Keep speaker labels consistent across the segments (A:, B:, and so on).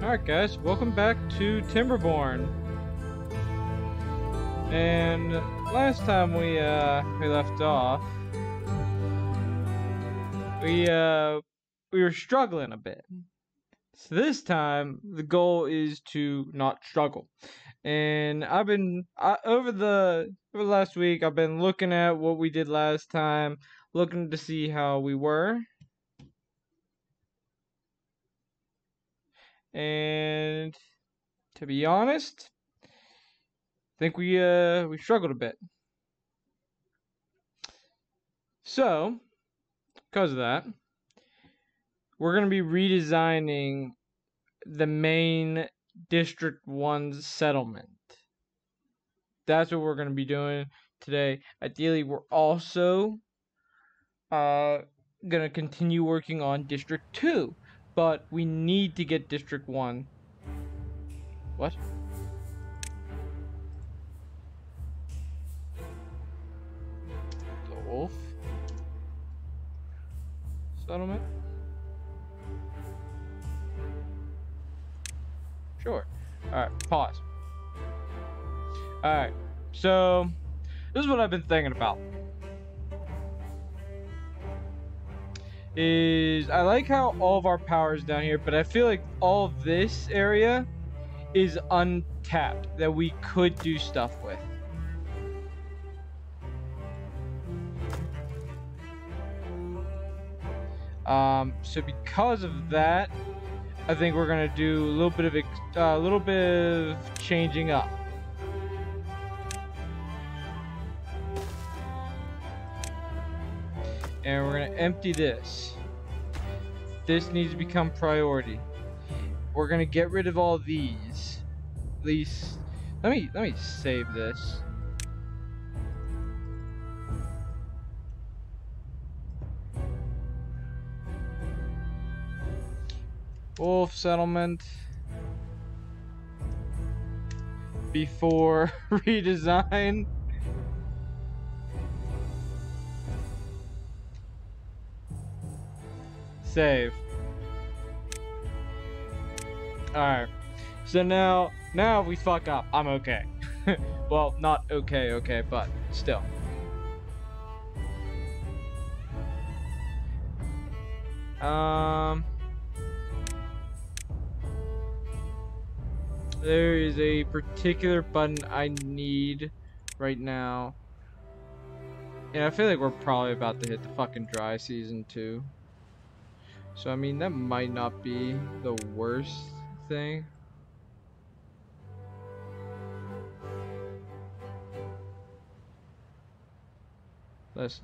A: Alright guys, welcome back to Timberborn. And last time we uh we left off we uh we were struggling a bit. So this time the goal is to not struggle. And I've been I, over the over the last week I've been looking at what we did last time, looking to see how we were and to be honest, I think we uh we struggled a bit. So, because of that, we're gonna be redesigning the main District One settlement. That's what we're gonna be doing today. Ideally, we're also uh gonna continue working on District Two but we need to get District 1. What? The wolf? Settlement? Sure. Alright, pause. Alright, so this is what I've been thinking about. Is I like how all of our power is down here, but I feel like all of this area is untapped that we could do stuff with. Um, so because of that, I think we're gonna do a little bit of a uh, little bit of changing up. and we're gonna empty this. This needs to become priority. We're gonna get rid of all these. At least, let me let me save this. Wolf settlement before redesign. Save. Alright. So now, now we fuck up. I'm okay. well, not okay, okay, but still. Um... There is a particular button I need right now. And I feel like we're probably about to hit the fucking dry season too. So, I mean, that might not be the worst thing. Let's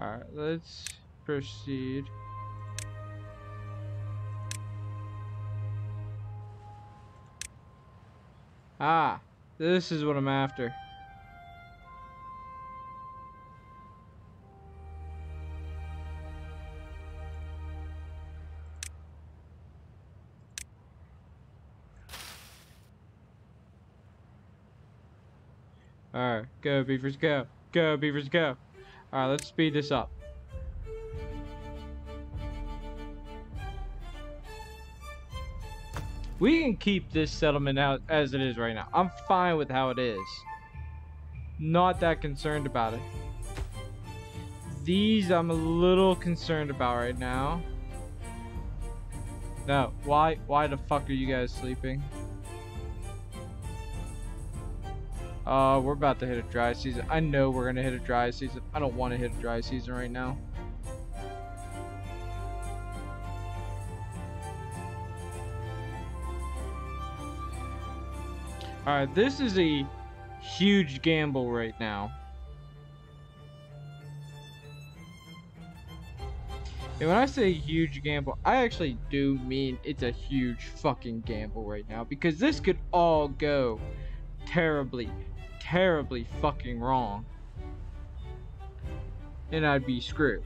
A: Alright, let's proceed. Ah, this is what I'm after. Alright, go beavers go. Go beavers go. Alright, let's speed this up. We can keep this settlement out as it is right now. I'm fine with how it is. Not that concerned about it. These I'm a little concerned about right now. No, why why the fuck are you guys sleeping? Uh, we're about to hit a dry season. I know we're gonna hit a dry season. I don't want to hit a dry season right now. Alright, this is a huge gamble right now. And when I say huge gamble, I actually do mean it's a huge fucking gamble right now because this could all go terribly, terribly fucking wrong. and I'd be screwed.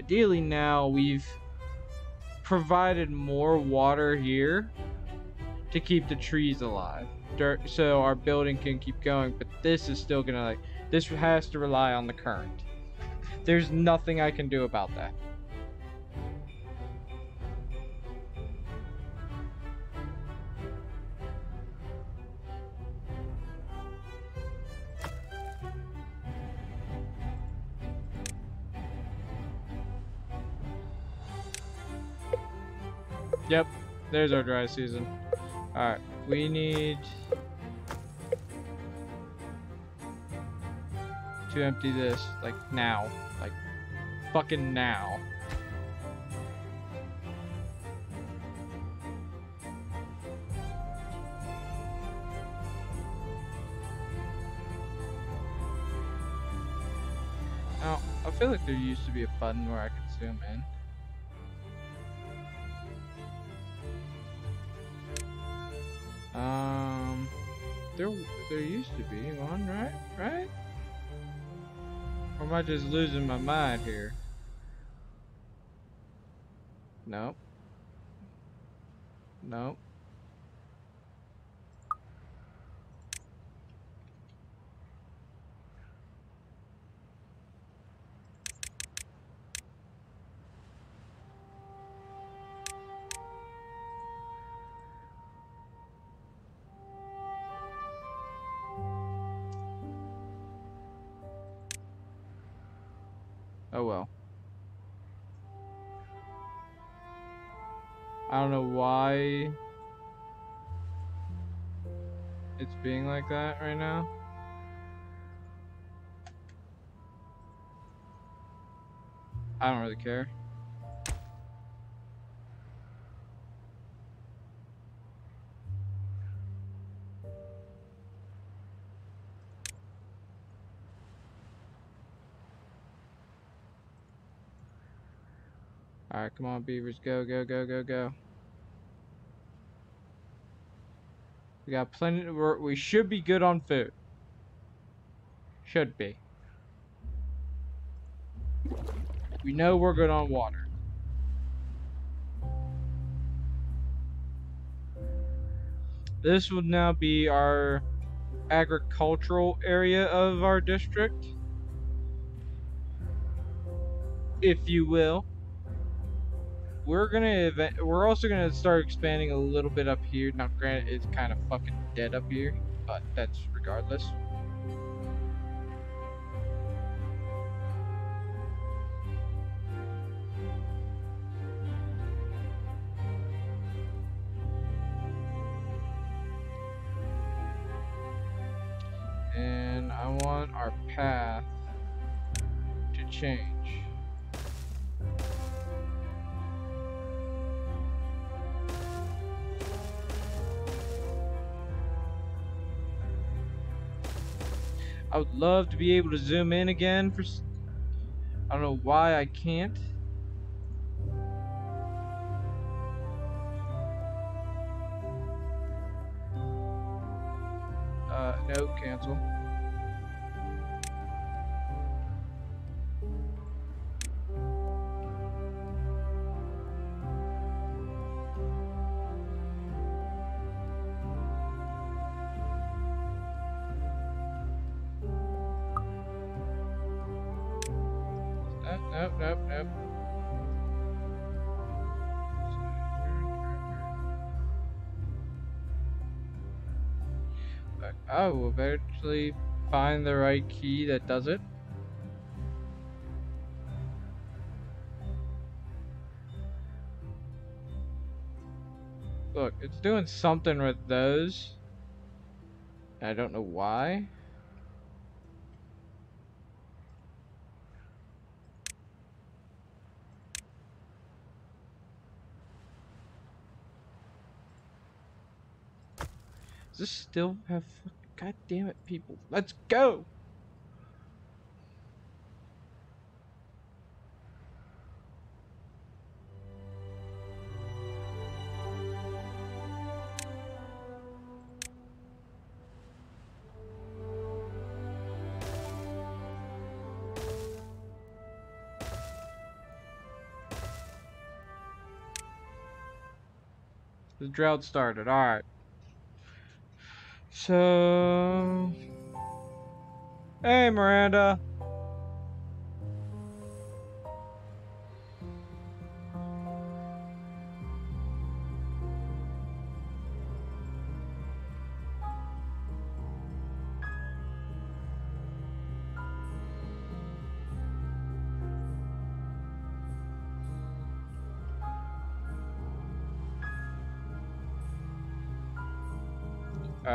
A: Ideally now we've provided more water here to keep the trees alive so our building can keep going but this is still gonna like this has to rely on the current there's nothing I can do about that Yep, there's our dry season. Alright, we need to empty this, like, now. Like, fucking now. Now, I feel like there used to be a button where I could zoom in. Um, there there used to be one, right? Right? Or am I just losing my mind here? Nope. Nope. Oh well. I don't know why it's being like that right now. I don't really care. Come on, beavers. Go, go, go, go, go. We got plenty. We're, we should be good on food. Should be. We know we're good on water. This would now be our agricultural area of our district. If you will we're gonna we're also gonna start expanding a little bit up here. Now, granted, it's kind of fucking dead up here, but that's regardless. Love to be able to zoom in again for I don't know why I can't. Uh, no, cancel. Eventually find the right key that does it. Look, it's doing something with those. I don't know why. Does this still have... God damn it, people. Let's go! The drought started, alright. So... Hey, Miranda.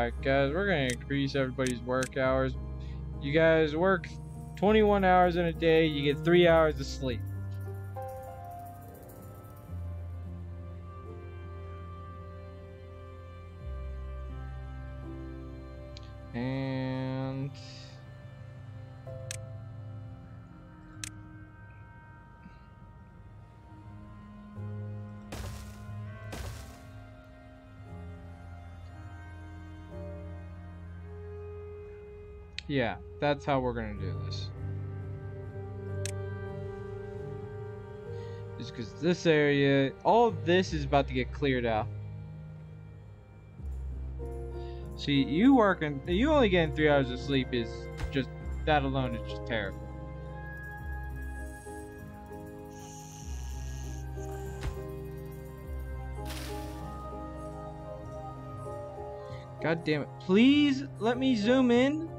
A: Alright guys, we're going to increase everybody's work hours. You guys work 21 hours in a day, you get 3 hours of sleep. That's how we're gonna do this. Just because this area, all this is about to get cleared out. See, you working, you only getting three hours of sleep is just, that alone is just terrible. God damn it. Please let me zoom in.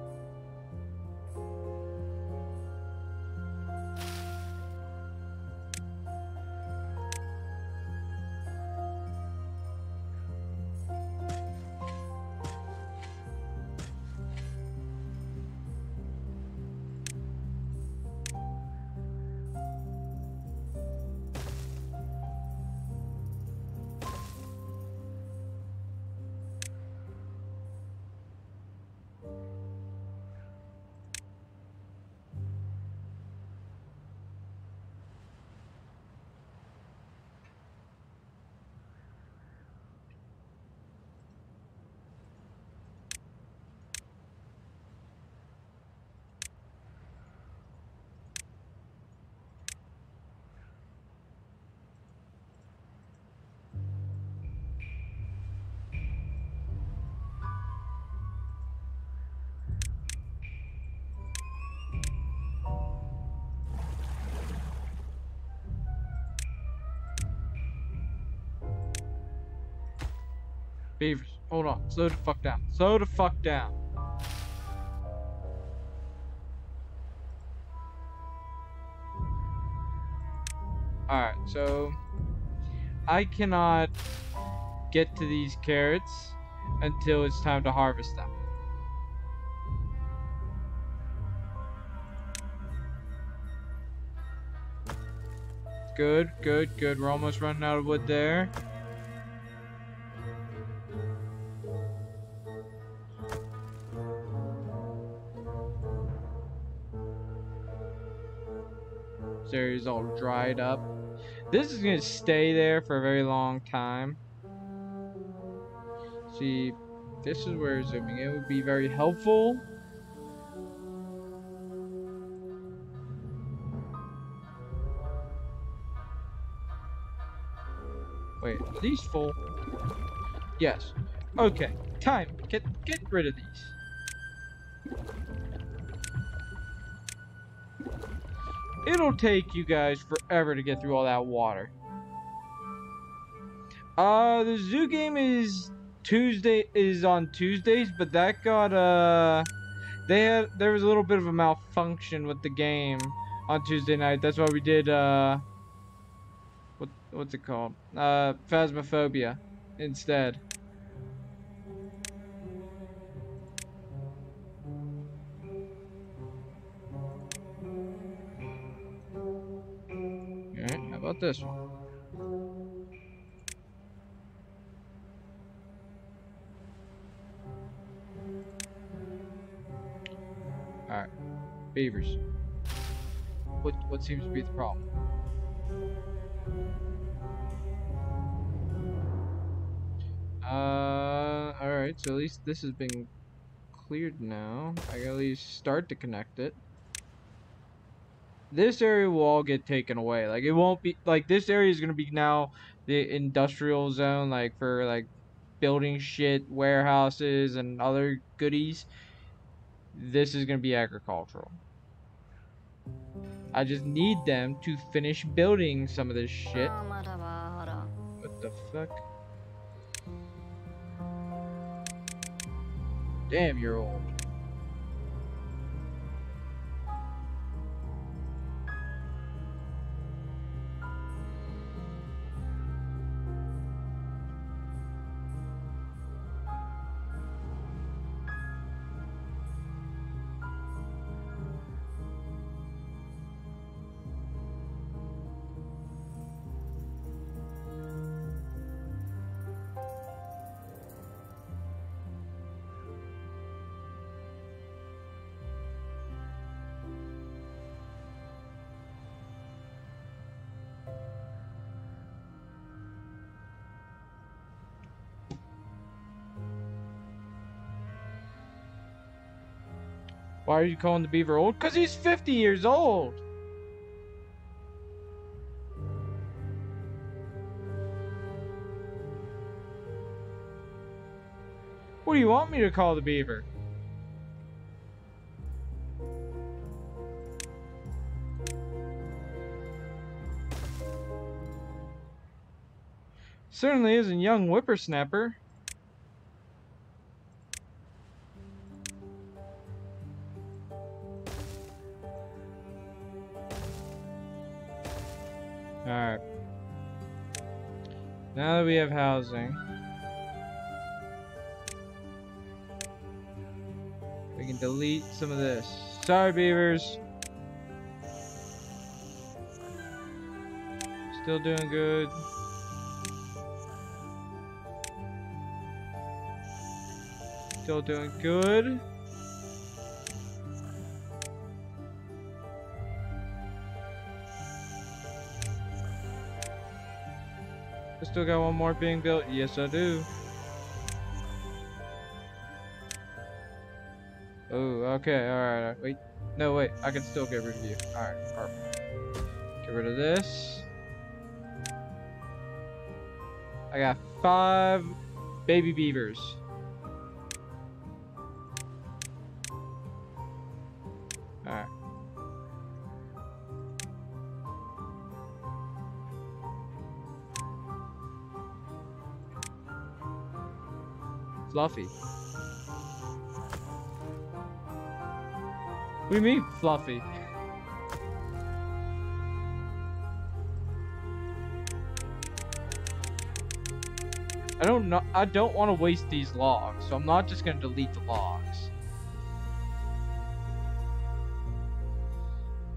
A: Slow the fuck down. Slow the fuck down. Alright, so I cannot get to these carrots until it's time to harvest them. Good, good, good. We're almost running out of wood there. Area's all dried up. This is gonna stay there for a very long time. See, this is where zooming in would be very helpful. Wait, are these full? Yes. Okay, time. Get get rid of these. It'll take you guys forever to get through all that water. Uh, the zoo game is Tuesday is on Tuesdays, but that got uh, they had there was a little bit of a malfunction with the game on Tuesday night. That's why we did uh, what what's it called? Uh, Phasmophobia instead. One? Alright, beavers. What what seems to be the problem? Uh, alright, so at least this has been cleared now. I can at least start to connect it. This area will all get taken away. Like it won't be like this area is gonna be now the industrial zone, like for like building shit, warehouses, and other goodies. This is gonna be agricultural. I just need them to finish building some of this shit. What the fuck? Damn, you're old. Why are you calling the beaver old? Because he's 50 years old. What do you want me to call the beaver? Certainly isn't young whippersnapper. We housing, we can delete some of this. Sorry, beavers. Still doing good. Still doing good. Still got one more being built. Yes, I do. Oh, okay, alright. Wait. No, wait. I can still get rid of you. Alright, perfect. Get rid of this. I got five baby beavers. Fluffy. You mean, fluffy? I don't know. I don't want to waste these logs, so I'm not just gonna delete the logs.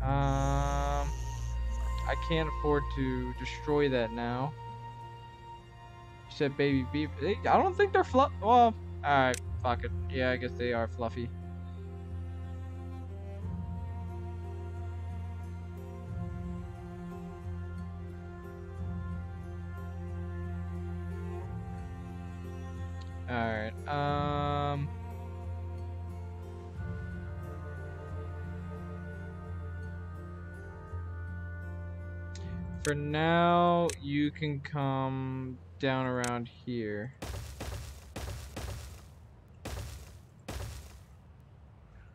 A: Um, I can't afford to destroy that now. Said baby beef. I don't think they're fluff. Well, alright, fuck it. Yeah, I guess they are fluffy. Alright, um... For now, you can come down around here.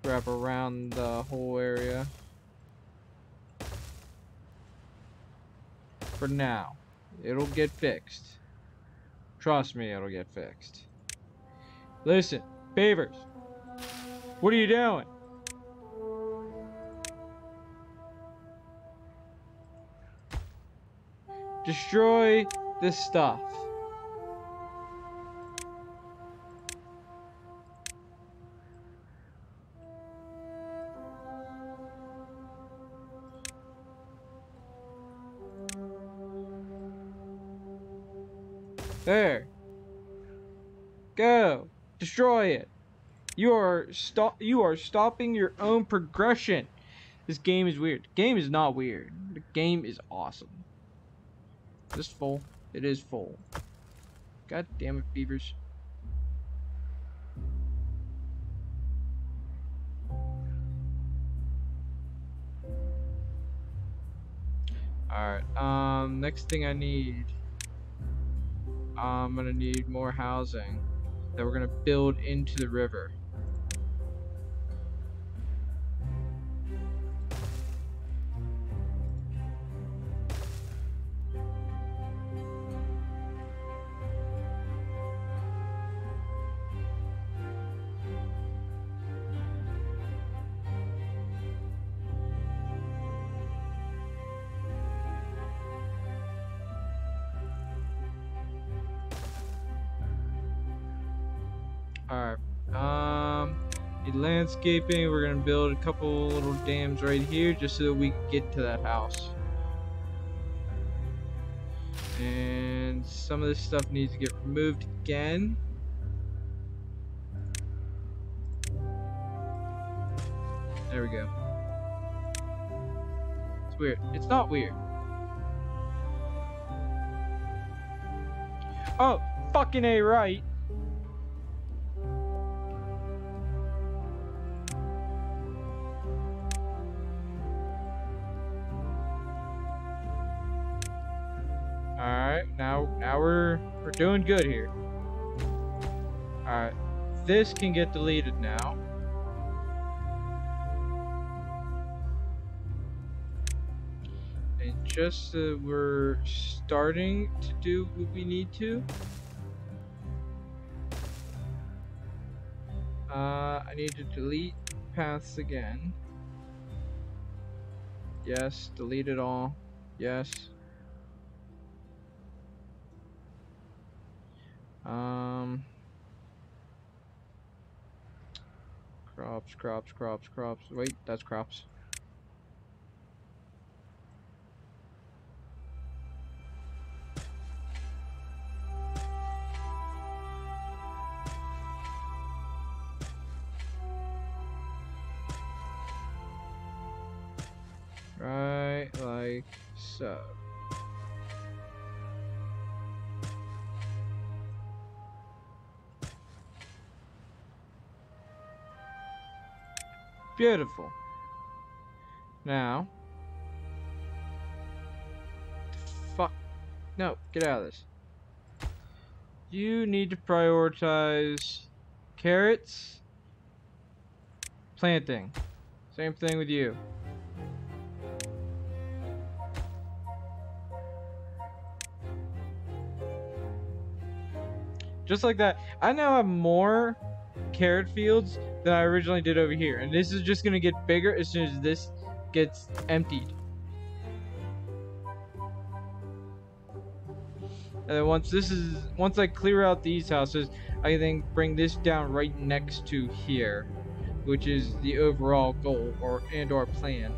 A: Wrap around the whole area. For now. It'll get fixed. Trust me, it'll get fixed. Listen, Beavers. What are you doing? Destroy this stuff. There. Go. Destroy it. You are stop you are stopping your own progression. This game is weird. game is not weird. The game is awesome. Is this full? It is full. God damn it, beavers. Alright, um, next thing I need, I'm gonna need more housing that we're gonna build into the river. Landscaping. We're gonna build a couple little dams right here just so that we can get to that house. And some of this stuff needs to get removed again. There we go. It's weird. It's not weird. Oh, fucking A right. Doing good here. Alright. This can get deleted now. And just so we're starting to do what we need to. Uh, I need to delete paths again. Yes, delete it all. Yes. Um, crops, crops, crops, crops. Wait, that's crops. Beautiful. Now. Fuck. No, get out of this. You need to prioritize carrots, planting. Same thing with you. Just like that. I now have more carrot fields than I originally did over here. And this is just going to get bigger as soon as this gets emptied. And then once this is, once I clear out these houses, I then bring this down right next to here, which is the overall goal or and or plan.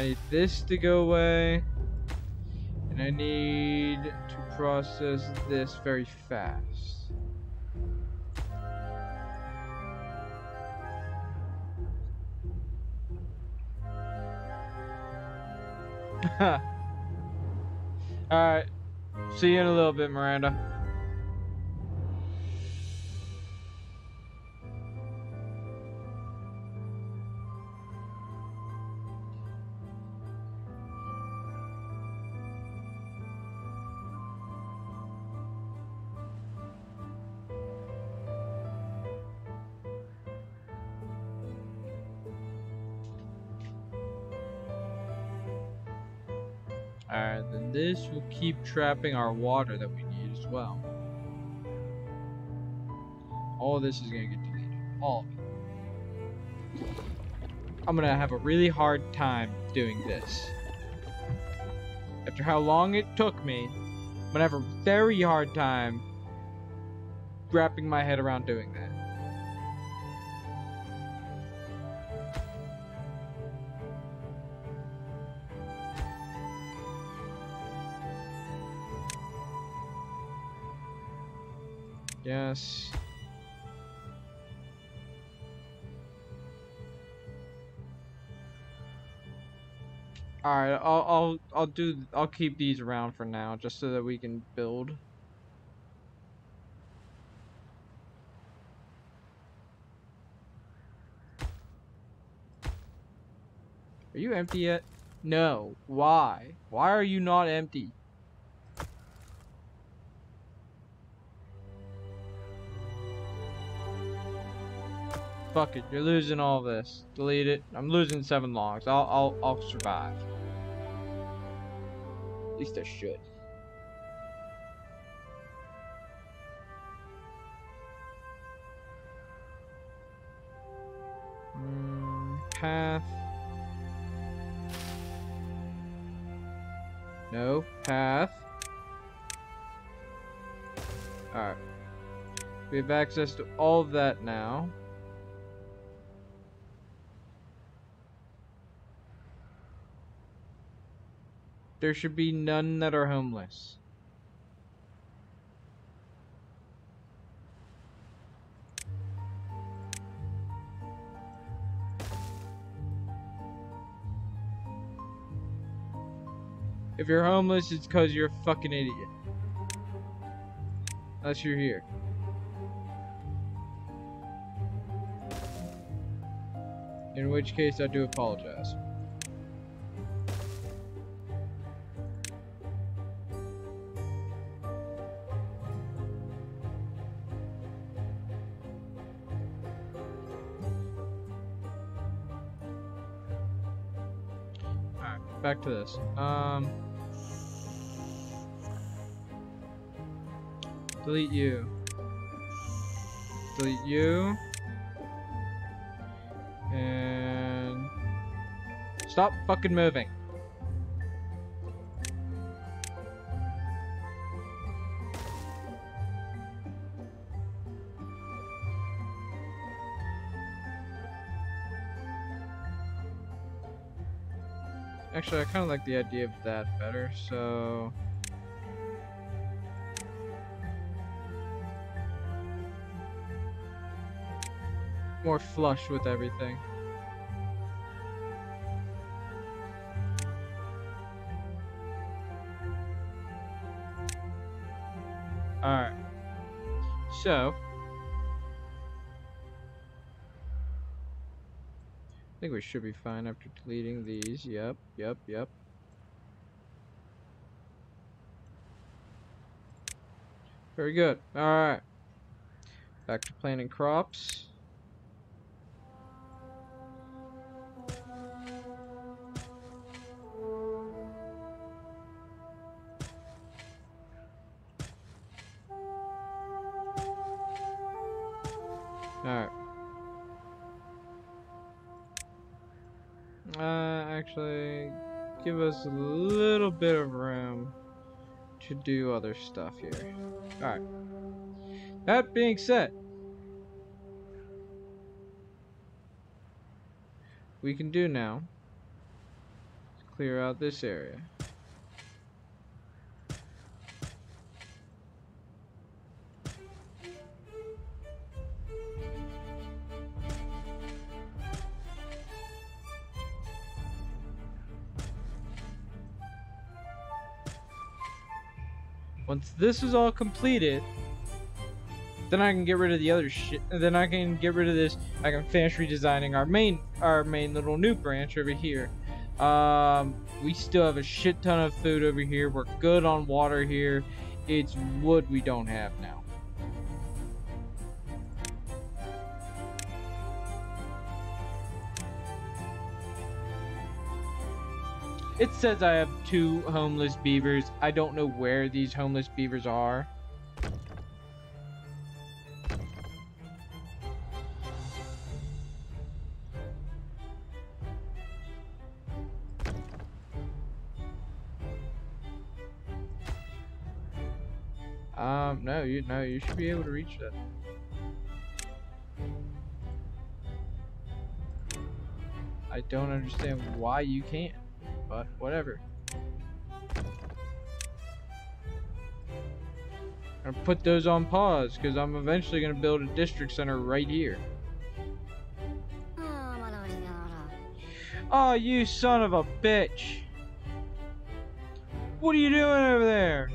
A: I need this to go away. And I need to process this very fast. Alright. See you in a little bit, Miranda. Keep trapping our water that we need as well. All this is gonna get deleted. All of it. I'm gonna have a really hard time doing this. After how long it took me, I'm gonna have a very hard time wrapping my head around doing that. Yes. All right, I'll I'll I'll do I'll keep these around for now, just so that we can build. Are you empty yet? No. Why? Why are you not empty? Fuck it, you're losing all this. Delete it. I'm losing seven logs. I'll I'll I'll survive. At least I should. Mm, path. No, path. Alright. We have access to all of that now. There should be none that are homeless. If you're homeless, it's because you're a fucking idiot. Unless you're here. In which case, I do apologize. To this. Um... Delete you. Delete you. And stop fucking moving. Actually, I kind of like the idea of that better, so... more flush with everything. Alright. So. I think we should be fine after deleting these. Yep, yep, yep. Very good. Alright. Back to planting crops. Do other stuff here. Alright. That being said, we can do now clear out this area. This is all completed, then I can get rid of the other shit. Then I can get rid of this. I can finish redesigning our main, our main little new branch over here. Um, we still have a shit ton of food over here. We're good on water here. It's wood we don't have now. It says I have two homeless beavers. I don't know where these homeless beavers are. Um, no, you no, you should be able to reach that. I don't understand why you can't, but whatever. Gonna put those on pause because I'm eventually gonna build a district center right here. Oh, you son of a bitch! What are you doing over there?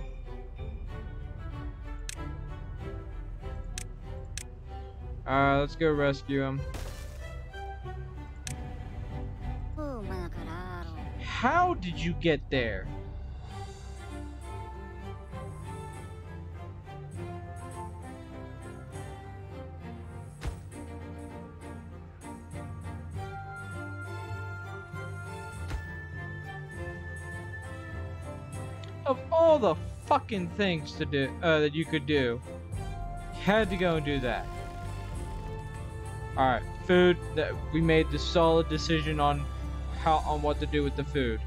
A: Alright, let's go rescue him. How did you get there? Of all the fucking things to do uh, that you could do, you had to go and do that. All right, food. That we made the solid decision on how on what to do with the food.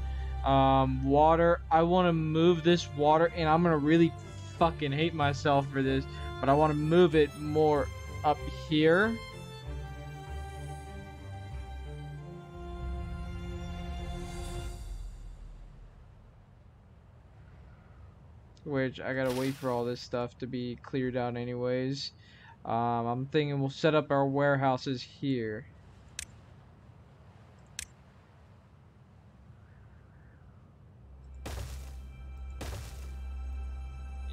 A: Um, water. I want to move this water, and I'm gonna really fucking hate myself for this, but I want to move it more up here. Which I gotta wait for all this stuff to be cleared out anyways. Um, I'm thinking we'll set up our warehouses here.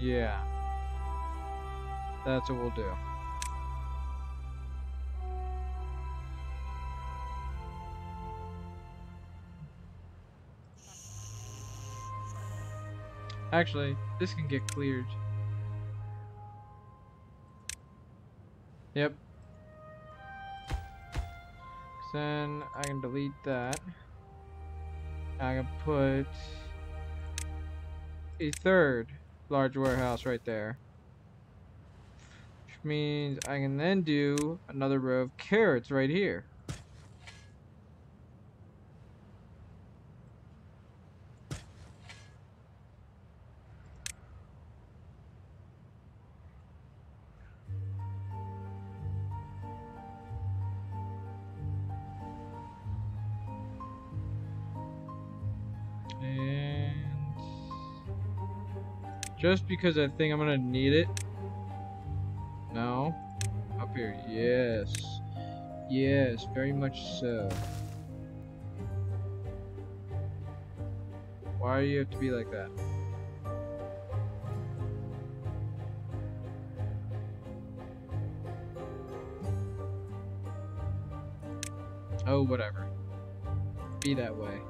A: Yeah. That's what we'll do. Actually, this can get cleared. Yep. Then I can delete that. I can put a third large warehouse right there. Which means I can then do another row of carrots right here. Just because I think I'm gonna need it. No. Up here. Yes. Yes, very much so. Why do you have to be like that? Oh, whatever. Be that way.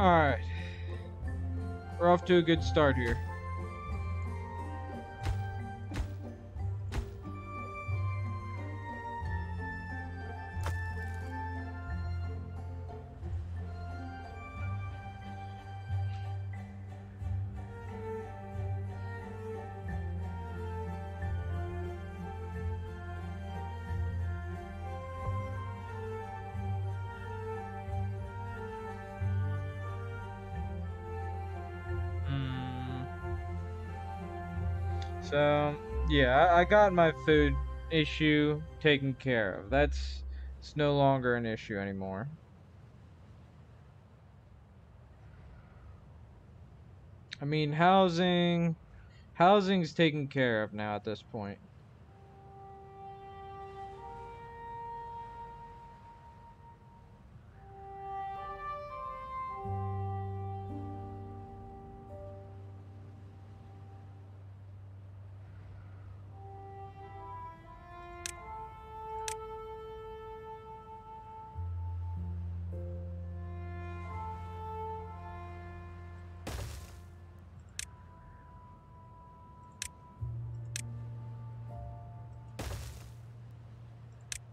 A: Alright. We're off to a good start here. Got my food issue taken care of. That's it's no longer an issue anymore. I mean, housing housing's taken care of now at this point.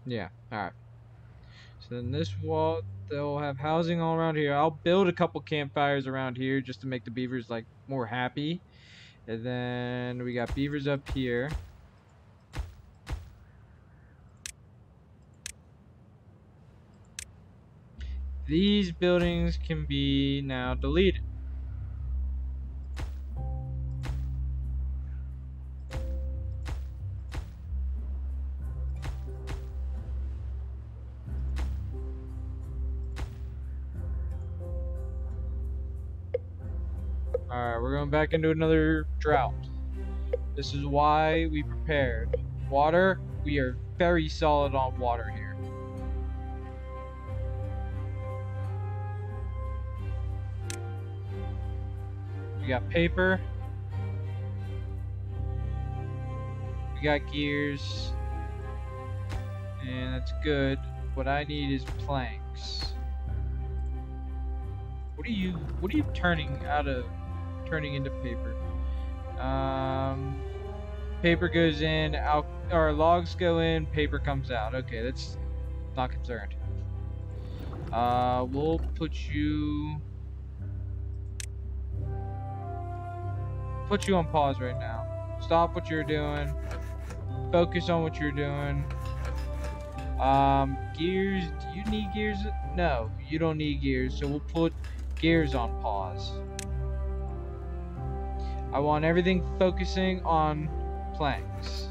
A: Yeah, alright. So then this wall, they'll have housing all around here. I'll build a couple campfires around here just to make the beavers like more happy. And then we got beavers up here. These buildings can be now deleted. Back into another drought. This is why we prepared. Water, we are very solid on water here. We got paper. We got gears. And that's good. What I need is planks. What are you what are you turning out of turning into paper? Um paper goes in, out or logs go in, paper comes out. Okay, that's not concerned. Uh we'll put you put you on pause right now. Stop what you're doing. Focus on what you're doing. Um, gears, do you need gears? No, you don't need gears, so we'll put gears on pause. I want everything focusing on planks.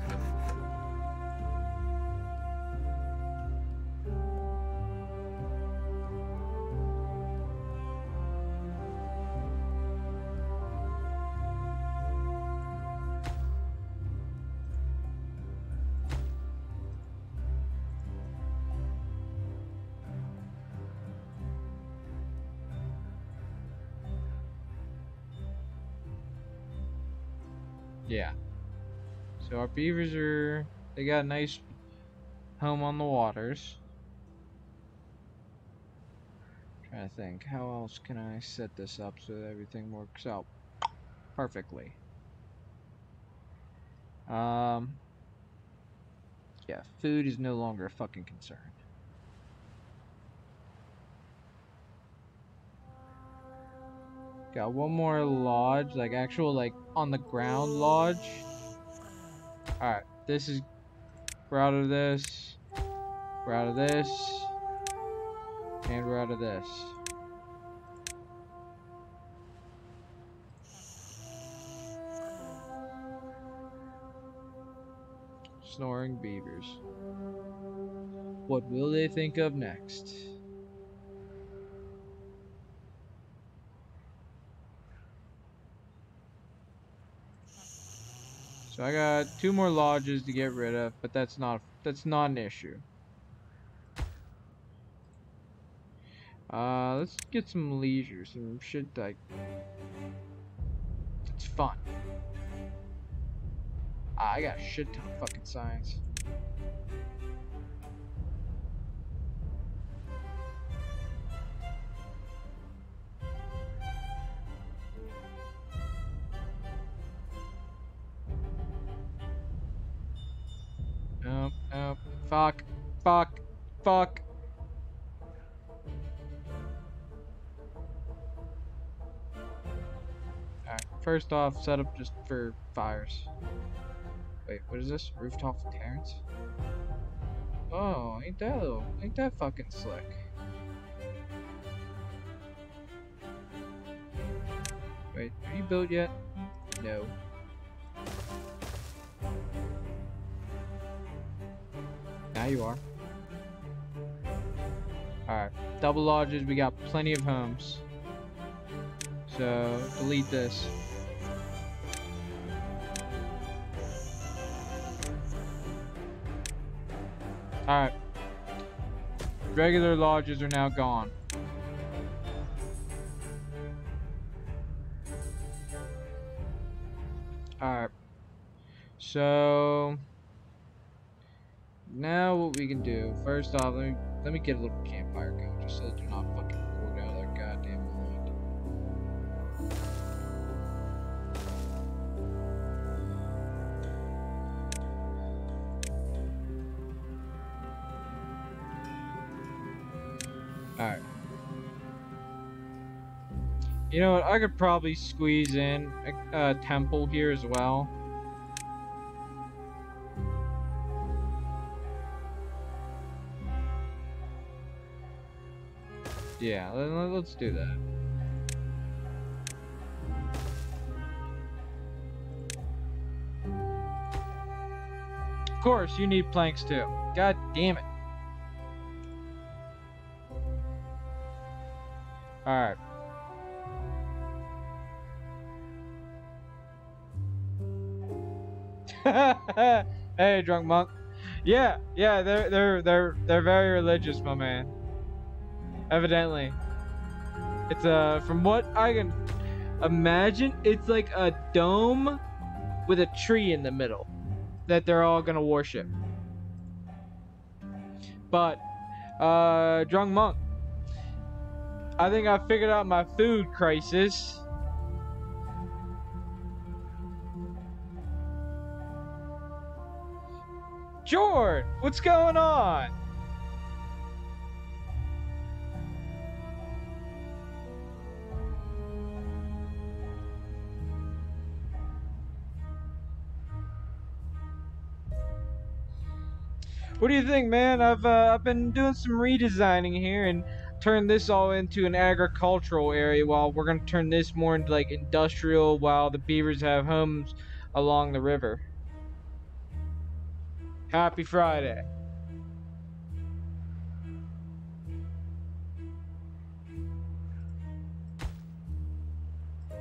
A: Beavers are, they got a nice home on the waters. Trying to think, how else can I set this up so that everything works out perfectly? Um, yeah, food is no longer a fucking concern. Got one more lodge, like actual, like on the ground lodge. Alright, this is. We're out of this. We're out of this. And we're out of this. Snoring beavers. What will they think of next? So I got two more lodges to get rid of, but that's not that's not an issue. Uh, let's get some leisure, some shit like it's fun. Ah, I got a shit ton of fucking science. Fuck. Fuck. Fuck. Alright, first off, set up just for fires. Wait, what is this? Rooftop Terrace? Oh, ain't that little, ain't that fucking slick. Wait, are you built yet? No. You are. Alright, double lodges, we got plenty of homes. So, delete this. Alright. Regular lodges are now gone. Alright. So now what we can do, first off, let me let me get a little campfire going just so that you're not fucking bored out of their goddamn mind. Alright. You know what, I could probably squeeze in a, a temple here as well. Yeah, let's do that. Of course, you need planks too. God damn it. Alright. hey, drunk monk. Yeah, yeah, they're they're they're they're very religious, my man. Evidently, it's uh from what I can imagine, it's like a dome with a tree in the middle that they're all gonna worship. But, uh, drunk monk. I think I figured out my food crisis. Jord, what's going on? What do you think, man? I've uh, I've been doing some redesigning here and turned this all into an agricultural area while we're gonna turn this more into like industrial while the beavers have homes along the river. Happy Friday.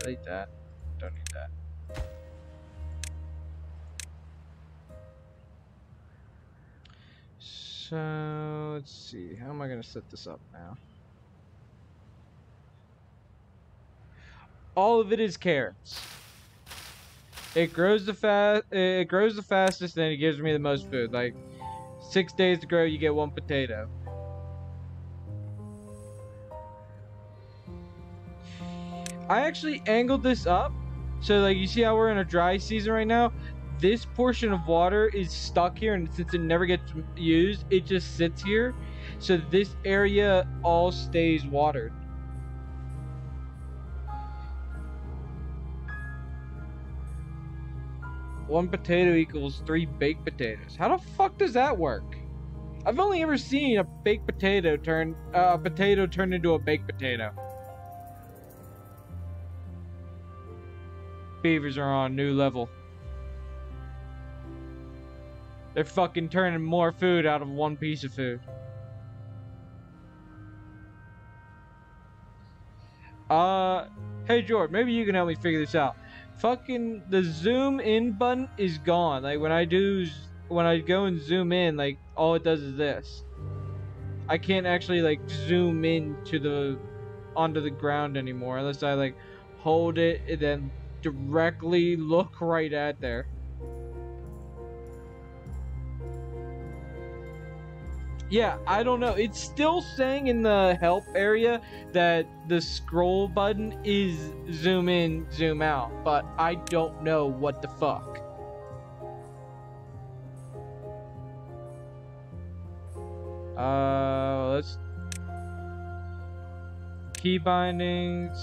A: Delete that. So let's see. How am I going to set this up now? All of it is carrots. It grows the fast. It grows the fastest, and it gives me the most food. Like six days to grow, you get one potato. I actually angled this up, so like you see how we're in a dry season right now. This portion of water is stuck here, and since it never gets used, it just sits here. So this area all stays watered. One potato equals three baked potatoes. How the fuck does that work? I've only ever seen a baked potato turn uh, a potato turn into a baked potato. Beavers are on a new level. They're fucking turning more food out of one piece of food. Uh, hey George, maybe you can help me figure this out fucking the zoom in button is gone. Like when I do, when I go and zoom in, like all it does is this. I can't actually like zoom in to the onto the ground anymore unless I like hold it and then directly look right at there. Yeah, I don't know. It's still saying in the help area that the scroll button is zoom in, zoom out, but I don't know what the fuck. Uh, let's key bindings,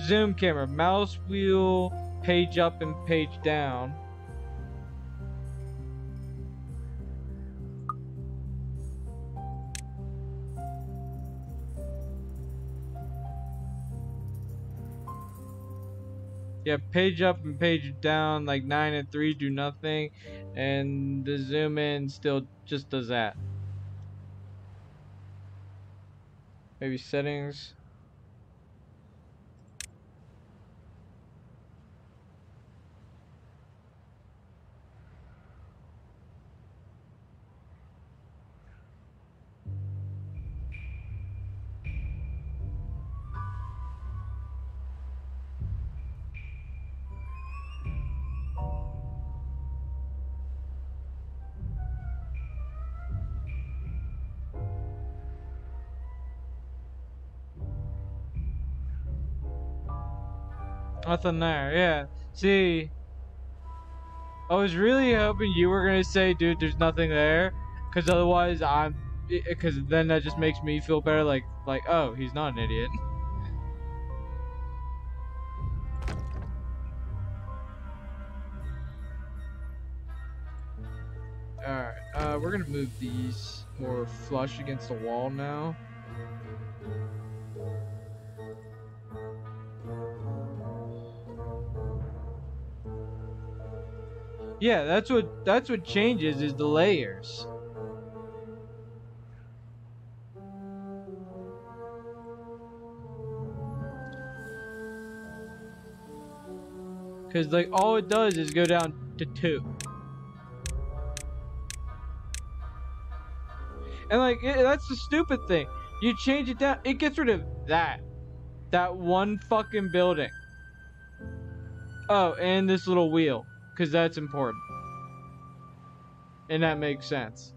A: zoom camera, mouse wheel, page up and page down. Yeah, page up and page down, like 9 and 3 do nothing, and the zoom in still just does that. Maybe settings. Nothing there, yeah. See, I was really hoping you were gonna say, dude, there's nothing there, because otherwise I'm, because then that just makes me feel better, like, like, oh, he's not an idiot. Alright, uh, we're gonna move these more flush against the wall now. Yeah, that's what that's what changes is the layers. Because, like, all it does is go down to two. And, like, it, that's the stupid thing. You change it down, it gets rid of that. That one fucking building. Oh, and this little wheel. Because that's important. And that makes sense.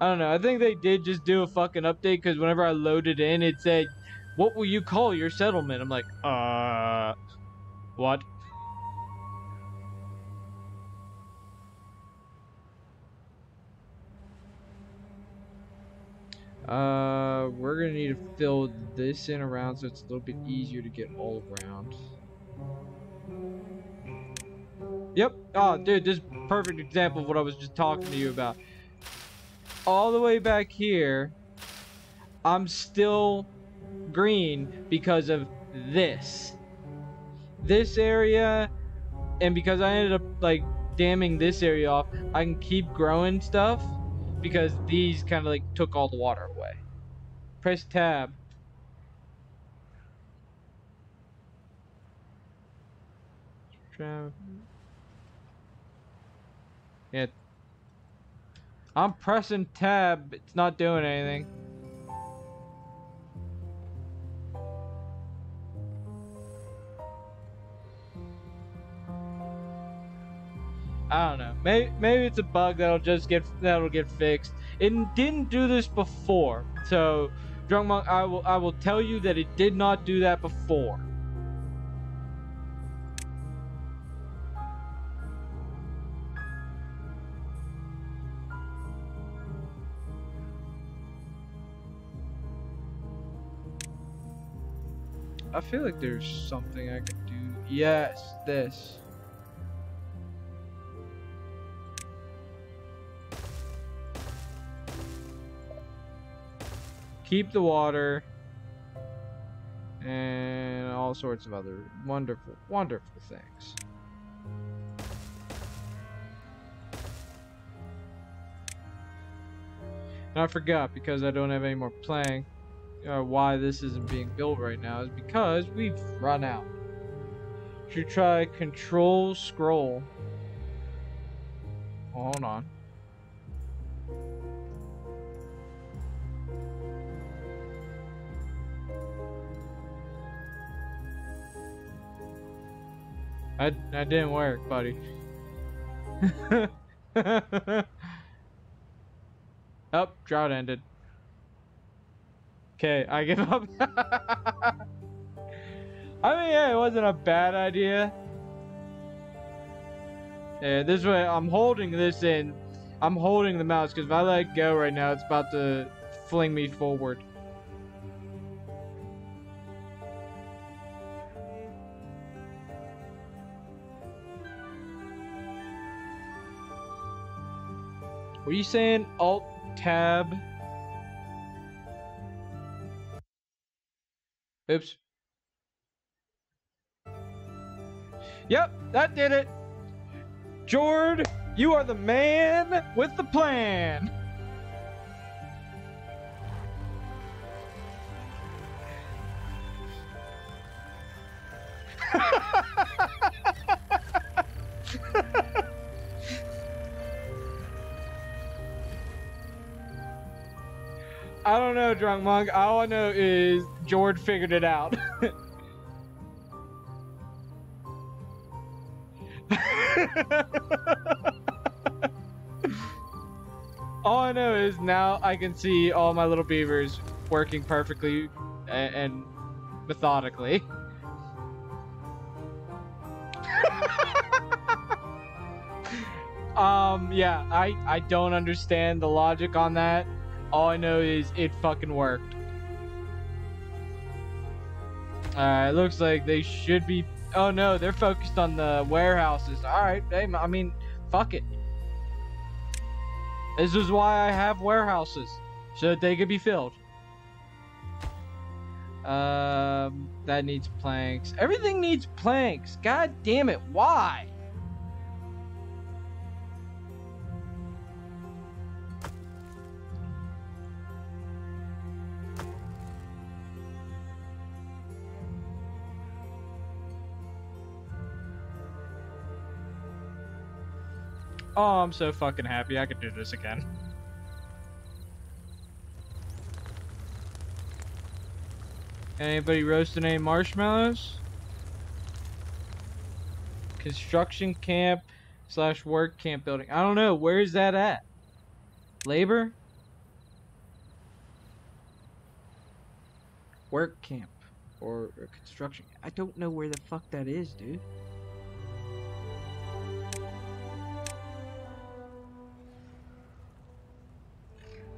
A: I don't know. I think they did just do a fucking update because whenever I loaded in, it said, What will you call your settlement? I'm like, Uh. What? Uh, we're gonna need to fill this in around so it's a little bit easier to get all around. Yep. Oh, dude, this is perfect example of what I was just talking to you about. All the way back here, I'm still green because of this. This area, and because I ended up, like, damming this area off, I can keep growing stuff because these kind of, like, took all the water away. Press tab. Yeah. I'm pressing tab. It's not doing anything. I don't know. Maybe maybe it's a bug that'll just get that'll get fixed. It didn't do this before, so Drunk Monk, I will I will tell you that it did not do that before. I feel like there's something I could do. Yes, this. Keep the water. And all sorts of other wonderful, wonderful things. And I forgot because I don't have any more plank uh, why this isn't being built right now is because we've run out. Should try control scroll. Hold on. I, that didn't work, buddy. oh, drought ended. Okay, I give up. I mean, yeah, it wasn't a bad idea. Yeah, this way, I'm holding this in. I'm holding the mouse, because if I let go right now, it's about to fling me forward. Are you saying? Alt tab Oops. Yep, that did it. Jord, you are the man with the plan. Don't know, Drunk Monk. All I know is George figured it out. all I know is now I can see all my little beavers working perfectly and, and methodically. um, yeah, I, I don't understand the logic on that. All I know is it fucking worked. Alright, looks like they should be... Oh no, they're focused on the warehouses. Alright, hey, I mean, fuck it. This is why I have warehouses. So that they could be filled. Um, that needs planks. Everything needs planks. God damn it, why? Oh, I'm so fucking happy I could do this again. Anybody roasting any marshmallows? Construction camp slash work camp building. I don't know. Where is that at? Labor? Work camp. Or, construction. I don't know where the fuck that is, dude.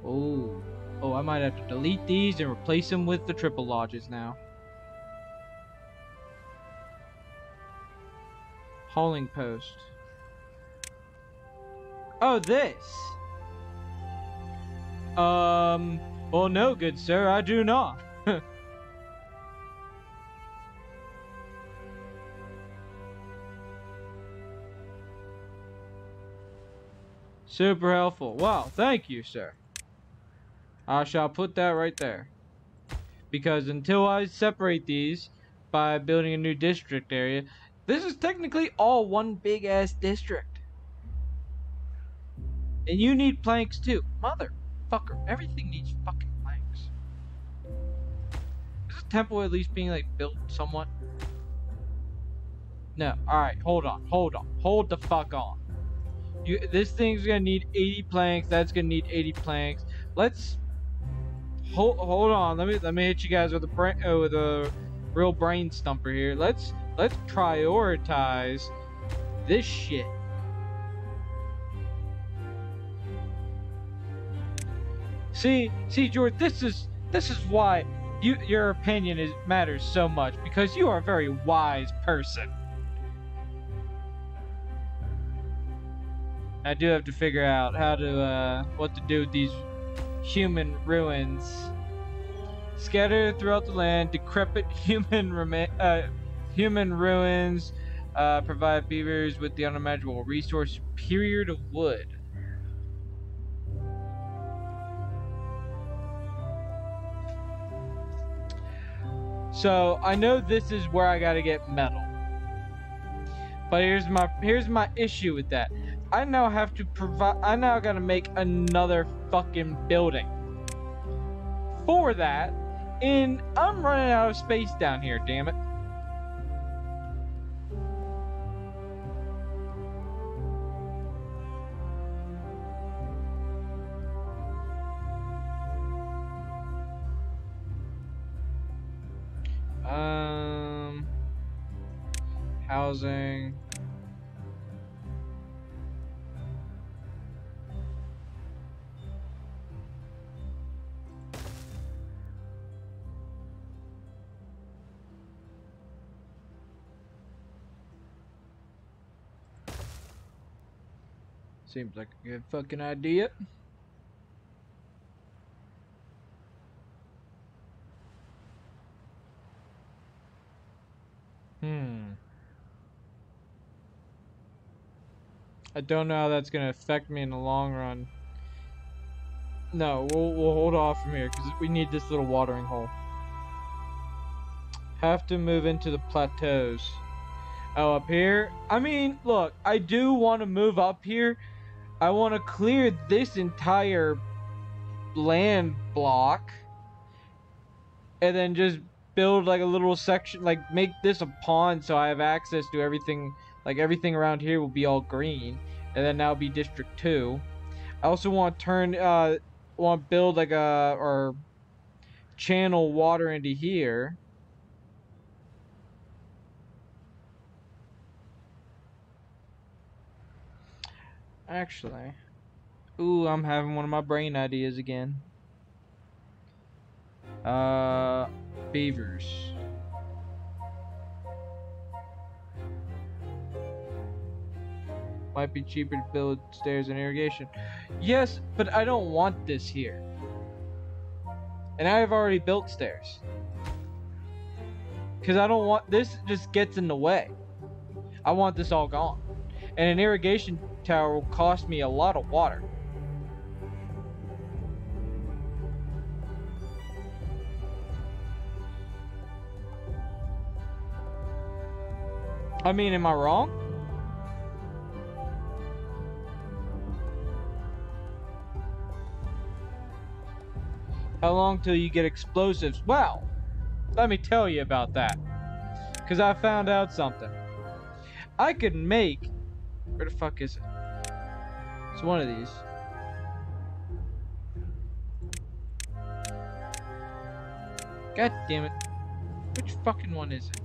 A: Oh. Oh, I might have to delete these and replace them with the triple lodges now. Hauling post. Oh, this. Um, well, no, good sir, I do not. Super helpful. Wow, thank you, sir. I shall put that right there. Because until I separate these by building a new district area, this is technically all one big ass district. And you need planks too. Motherfucker, everything needs fucking planks. Is this temple at least being like built somewhat? No, alright, hold on, hold on, hold the fuck on. You, this thing's gonna need 80 planks, that's gonna need 80 planks. Let's hold hold on. Let me let me hit you guys with a brain uh, with a real brain stumper here. Let's let's prioritize this shit. See, see, George, this is this is why you your opinion is matters so much because you are a very wise person. I do have to figure out how to uh, what to do with these human ruins. Scattered throughout the land, decrepit human rema- uh, human ruins uh, provide beavers with the unimaginable resource superior to wood. So I know this is where I gotta get metal. But here's my here's my issue with that. I now have to provide, I now gotta make another fucking building. For that, and I'm running out of space down here, damn it. Um, housing. Seems like a good fucking idea. Hmm. I don't know how that's going to affect me in the long run. No, we'll, we'll hold off from here because we need this little watering hole. Have to move into the plateaus. Oh, up here? I mean, look, I do want to move up here I want to clear this entire land block and then just build like a little section like make this a pond so I have access to everything like everything around here will be all green and then now be district 2 I also want to turn uh want to build like a or channel water into here Actually. Ooh, I'm having one of my brain ideas again. Uh, beavers. Might be cheaper to build stairs and irrigation. Yes, but I don't want this here. And I have already built stairs. Because I don't want, this just gets in the way. I want this all gone. And an irrigation tower will cost me a lot of water. I mean, am I wrong? How long till you get explosives? Well, let me tell you about that. Because I found out something. I could make... Where the fuck is it? It's one of these. God damn it. Which fucking one is it?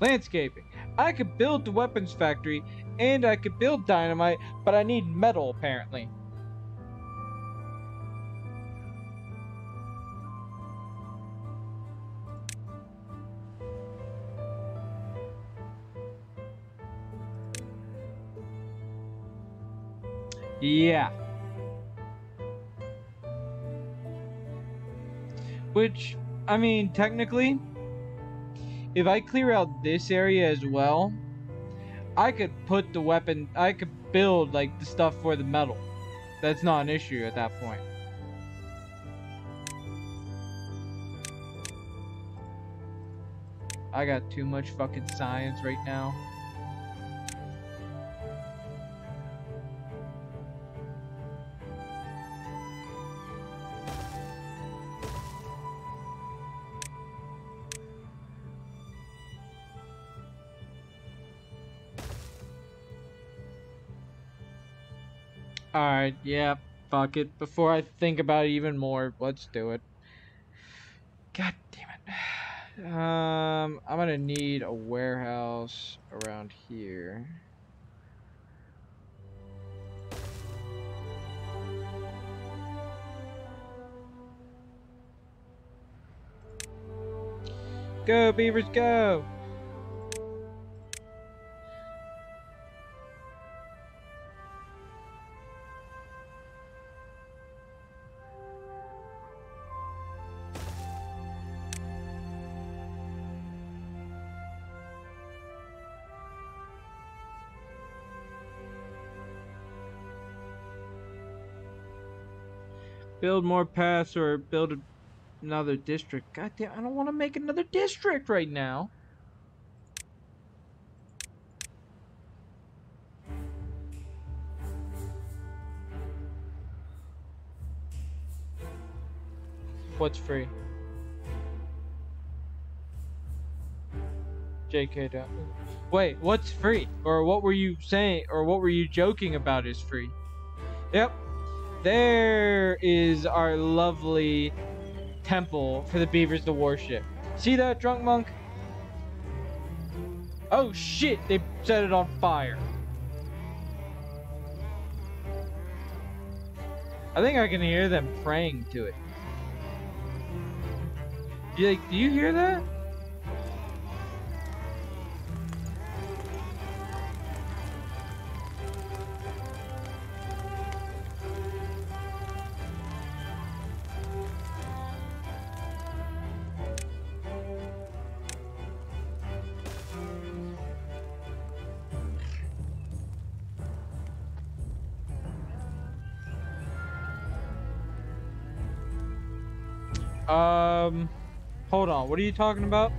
A: Landscaping. I could build the weapons factory and I could build dynamite, but I need metal apparently. Yeah. Which, I mean, technically, if I clear out this area as well, I could put the weapon, I could build like the stuff for the metal. That's not an issue at that point. I got too much fucking science right now. Yeah, fuck it. Before I think about it even more, let's do it. God damn it. Um, I'm gonna need a warehouse around here. Go, beavers, go! Build more paths or build another district. God damn, I don't want to make another district right now. What's free? JK. Wait, what's free? Or what were you saying? Or what were you joking about is free? Yep, there is our lovely temple for the beavers to worship. See that, drunk monk? Oh shit, they set it on fire. I think I can hear them praying to it. You like, do you hear that? What are you talking about?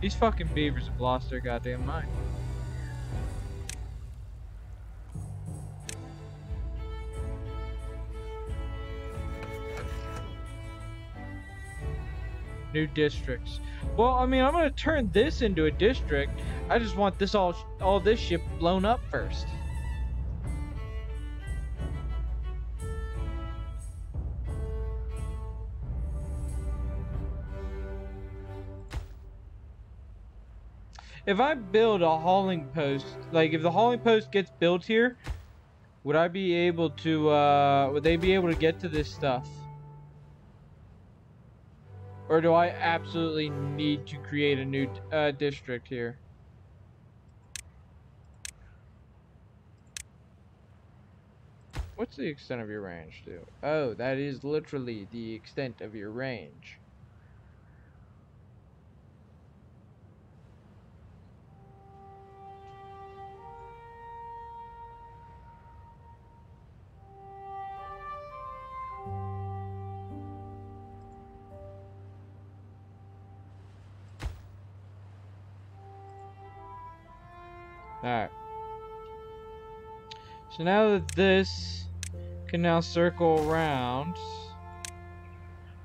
A: These fucking beavers have lost their goddamn mind. New districts. Well, I mean, I'm gonna turn this into a district. I just want this all, all this shit blown up first. If I build a hauling post, like if the hauling post gets built here, would I be able to, uh, would they be able to get to this stuff? Or do I absolutely need to create a new uh, district here? What's the extent of your range, dude? Oh, that is literally the extent of your range. Alright. So now that this can now circle around,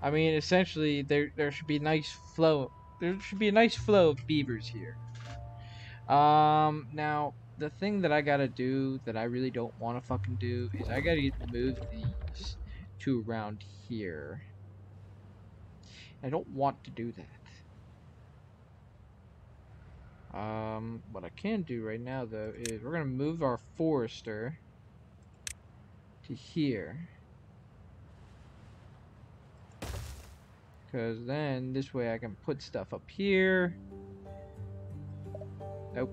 A: I mean, essentially, there there should be nice flow. There should be a nice flow of beavers here. Um, now the thing that I gotta do that I really don't want to fucking do is I gotta move these to around here. I don't want to do that. Um, what I can do right now, though, is we're to move our forester to here. Because then, this way I can put stuff up here. Nope.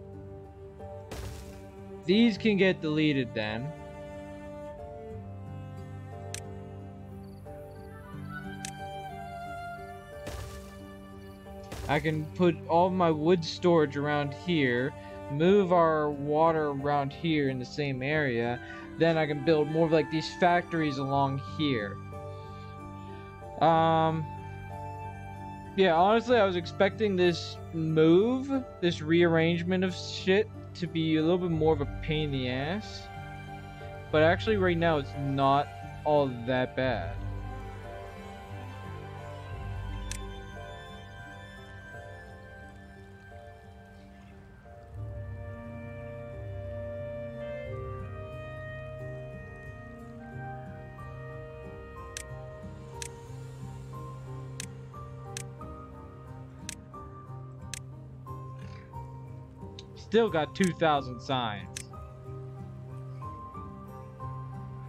A: These can get deleted then. I can put all my wood storage around here, move our water around here in the same area, then I can build more of like these factories along here. Um, yeah, honestly, I was expecting this move, this rearrangement of shit, to be a little bit more of a pain in the ass. But actually, right now, it's not all that bad. Still got 2,000 signs.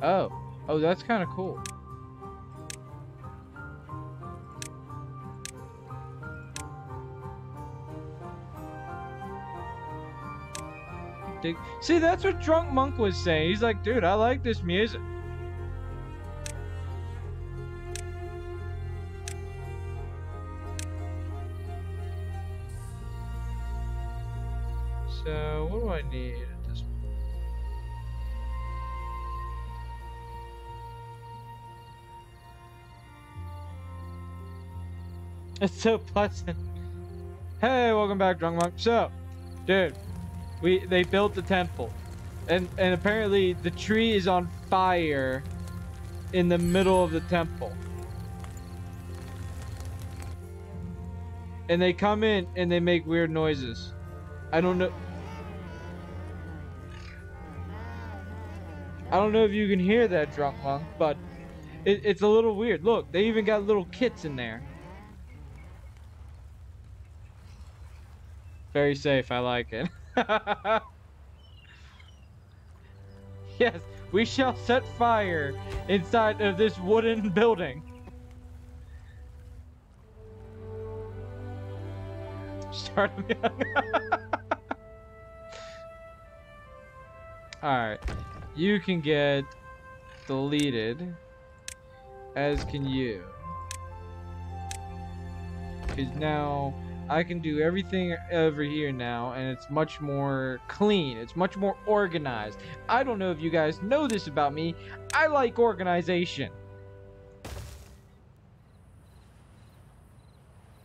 A: Oh. Oh, that's kind of cool. See, that's what Drunk Monk was saying. He's like, dude, I like this music. This? It's so pleasant. Hey, welcome back, Drunk Monk. So, dude, we they built the temple, and and apparently the tree is on fire in the middle of the temple. And they come in and they make weird noises. I don't know. I don't know if you can hear that drunk monk, but it, it's a little weird. Look, they even got little kits in there. Very safe, I like it. yes, we shall set fire inside of this wooden building. Start Alright. You can get deleted. As can you. Because now I can do everything over here now and it's much more clean. It's much more organized. I don't know if you guys know this about me. I like organization.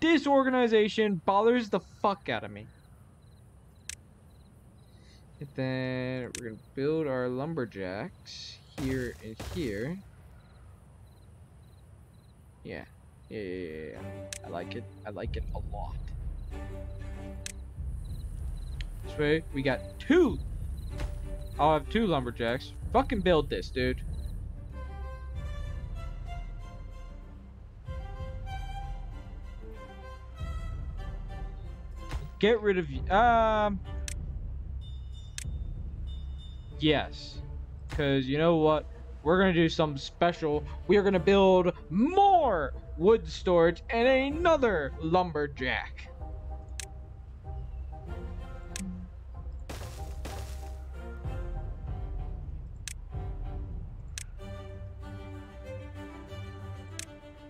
A: Disorganization bothers the fuck out of me. And then we're gonna build our lumberjacks here and here. Yeah. Yeah, yeah, yeah, yeah. I like it. I like it a lot. This way, we got two. I'll have two lumberjacks. Fucking build this, dude. Get rid of you. Um. Yes. Because you know what? We're going to do something special. We are going to build more wood storage and another lumberjack.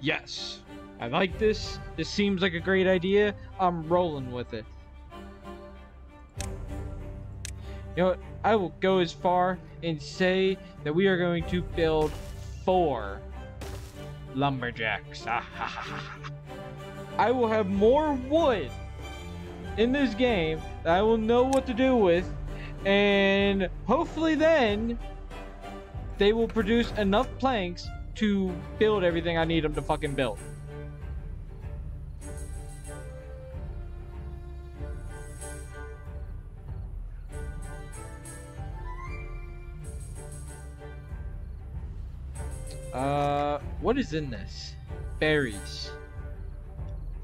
A: Yes. I like this. This seems like a great idea. I'm rolling with it. You know what? I will go as far and say that we are going to build four lumberjacks. Ah, I will have more wood in this game that I will know what to do with And hopefully then they will produce enough planks to build everything I need them to fucking build. Uh, what is in this? Berries.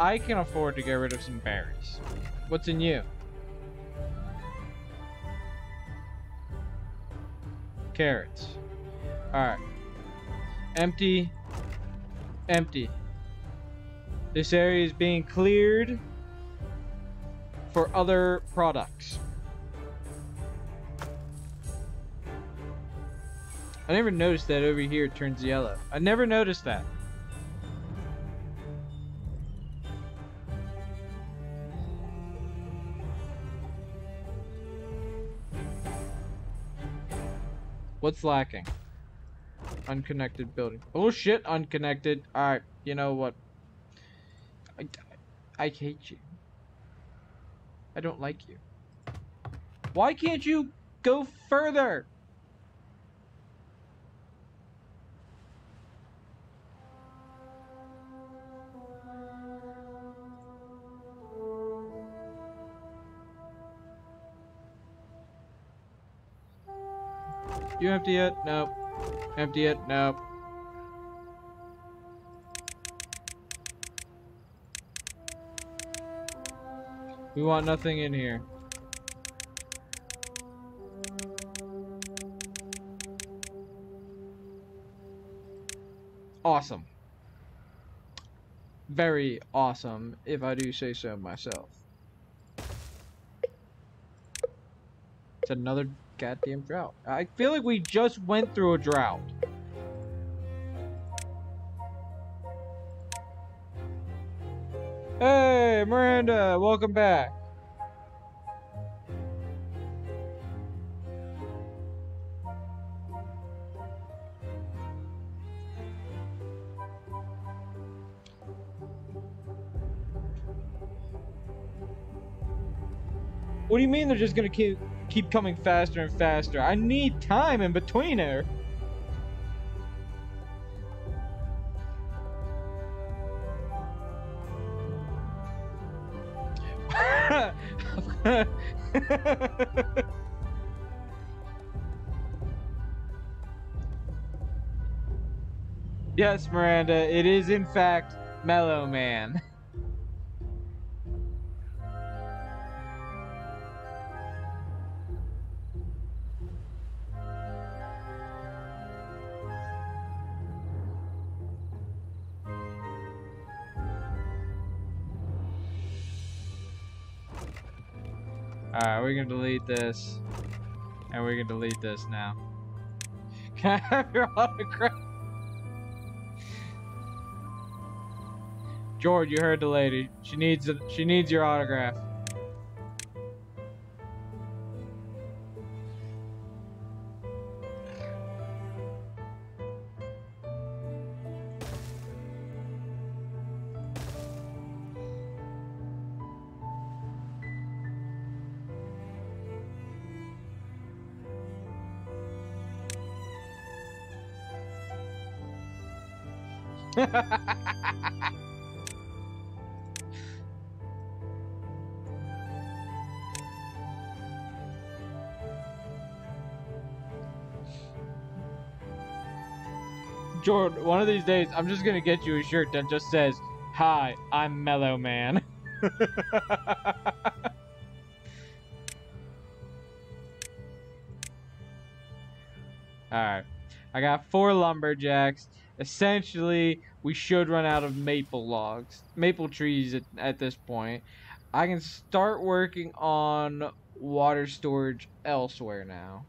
A: I can afford to get rid of some berries. What's in you? Carrots. Alright. Empty. Empty. This area is being cleared for other products. I never noticed that over here it turns yellow. I never noticed that. What's lacking? Unconnected building. Oh shit, unconnected. Alright, you know what? I, I hate you. I don't like you. Why can't you go further? You empty it? Nope. Empty it? Nope. We want nothing in here. Awesome. Very awesome, if I do say so myself. It's another goddamn drought. I feel like we just went through a drought. Hey, Miranda, welcome back. What do you mean they're just gonna keep keep coming faster and faster? I need time in between her. yes, Miranda, it is in fact Mellow Man. Alright, delete this. And we can delete this now. Can I have your autograph? George, you heard the lady. She needs she needs your autograph. One of these days, I'm just gonna get you a shirt that just says, Hi, I'm Mellow Man. Alright. I got four lumberjacks. Essentially, we should run out of maple logs, maple trees at, at this point. I can start working on water storage elsewhere now.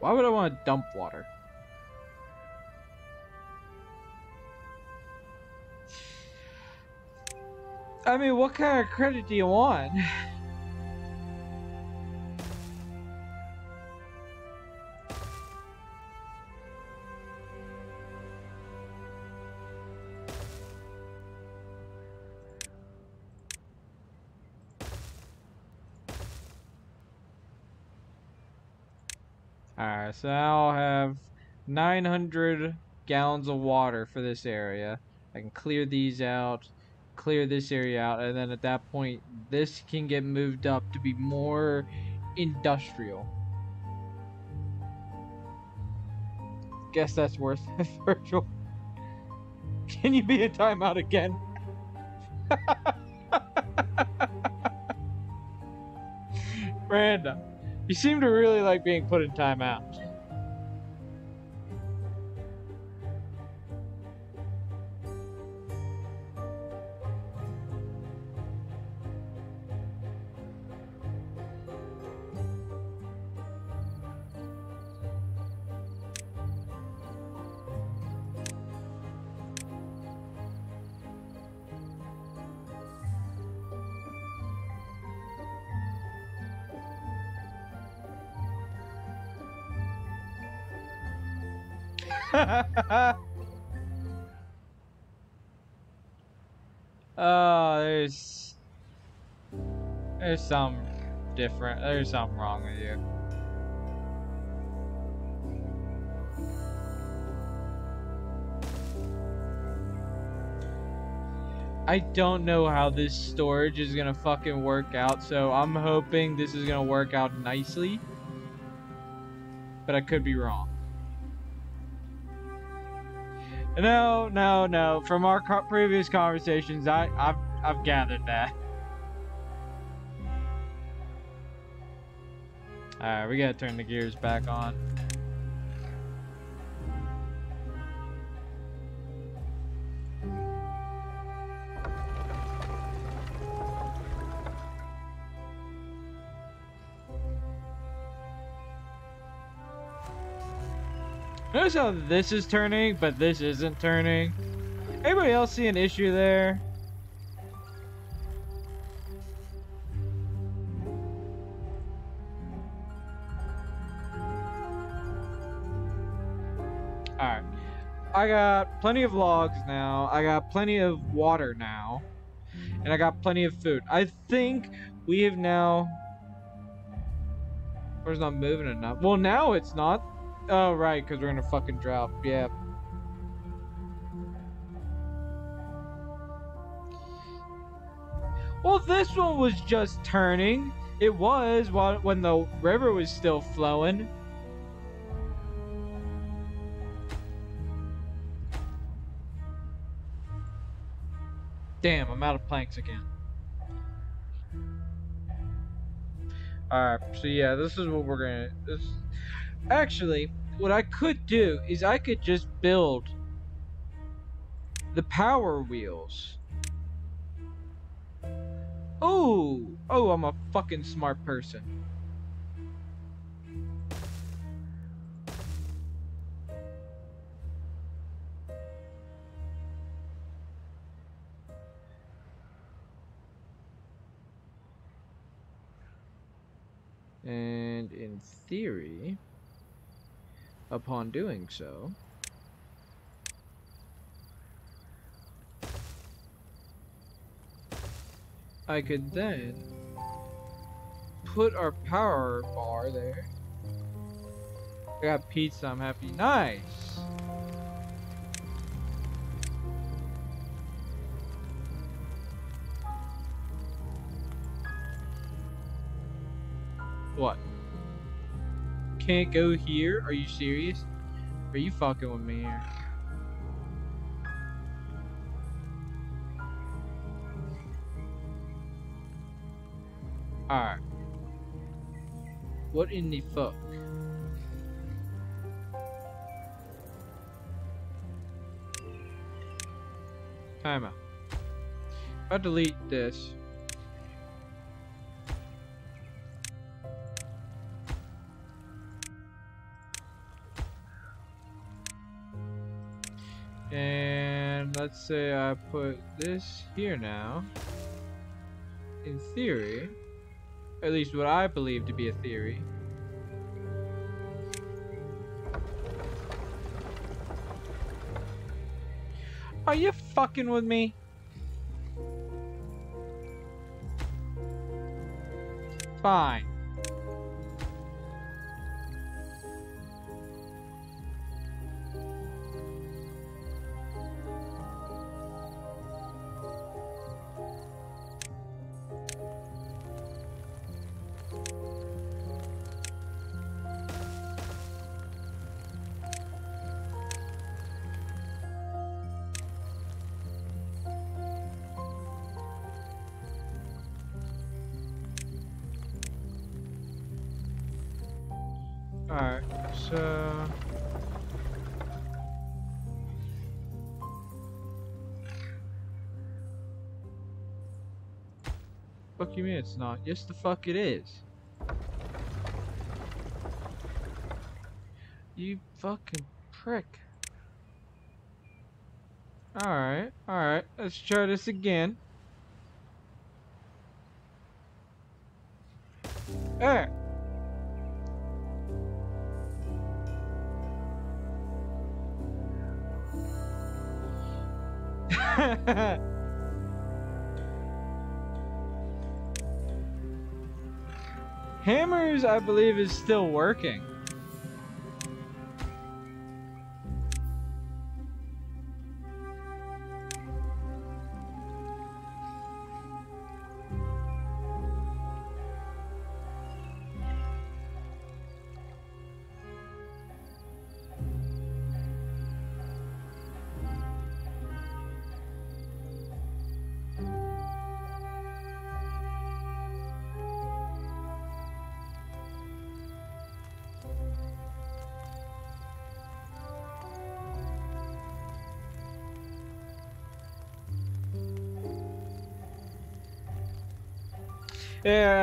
A: Why would I want to dump water? I mean, what kind of credit do you want? Alright, so I'll have 900 gallons of water for this area. I can clear these out, clear this area out, and then at that point, this can get moved up to be more industrial. Guess that's worth it, Virgil. Can you be a timeout again? Random. You seem to really like being put in timeout. oh, there's there's some different. There's something wrong with you. I don't know how this storage is gonna fucking work out, so I'm hoping this is gonna work out nicely. But I could be wrong. No, no, no. From our co previous conversations, I, I've, I've gathered that. Alright, we gotta turn the gears back on. How this is turning, but this isn't turning. Anybody else see an issue there? Alright. I got plenty of logs now. I got plenty of water now. And I got plenty of food. I think we have now... Where's not moving enough? Well, now it's not. Oh, right, because we're in a fucking drought. Yeah. Well, this one was just turning. It was while when the river was still flowing. Damn, I'm out of planks again. Alright, so yeah, this is what we're gonna... This, Actually, what I could do is I could just build the power wheels. Oh, oh, I'm a fucking smart person. And in theory, upon doing so. I could then put our power bar there. I got pizza, I'm happy. Nice! What? Can't go here? Are you serious? Are you fucking with me here? Alright. What in the fuck? Timeout. I'll delete this. Let's say I put this here now. In theory, at least what I believe to be a theory. Are you fucking with me? Fine. It's not? Yes the fuck it is. You fucking prick. Alright, alright, let's try this again. I believe, is still working.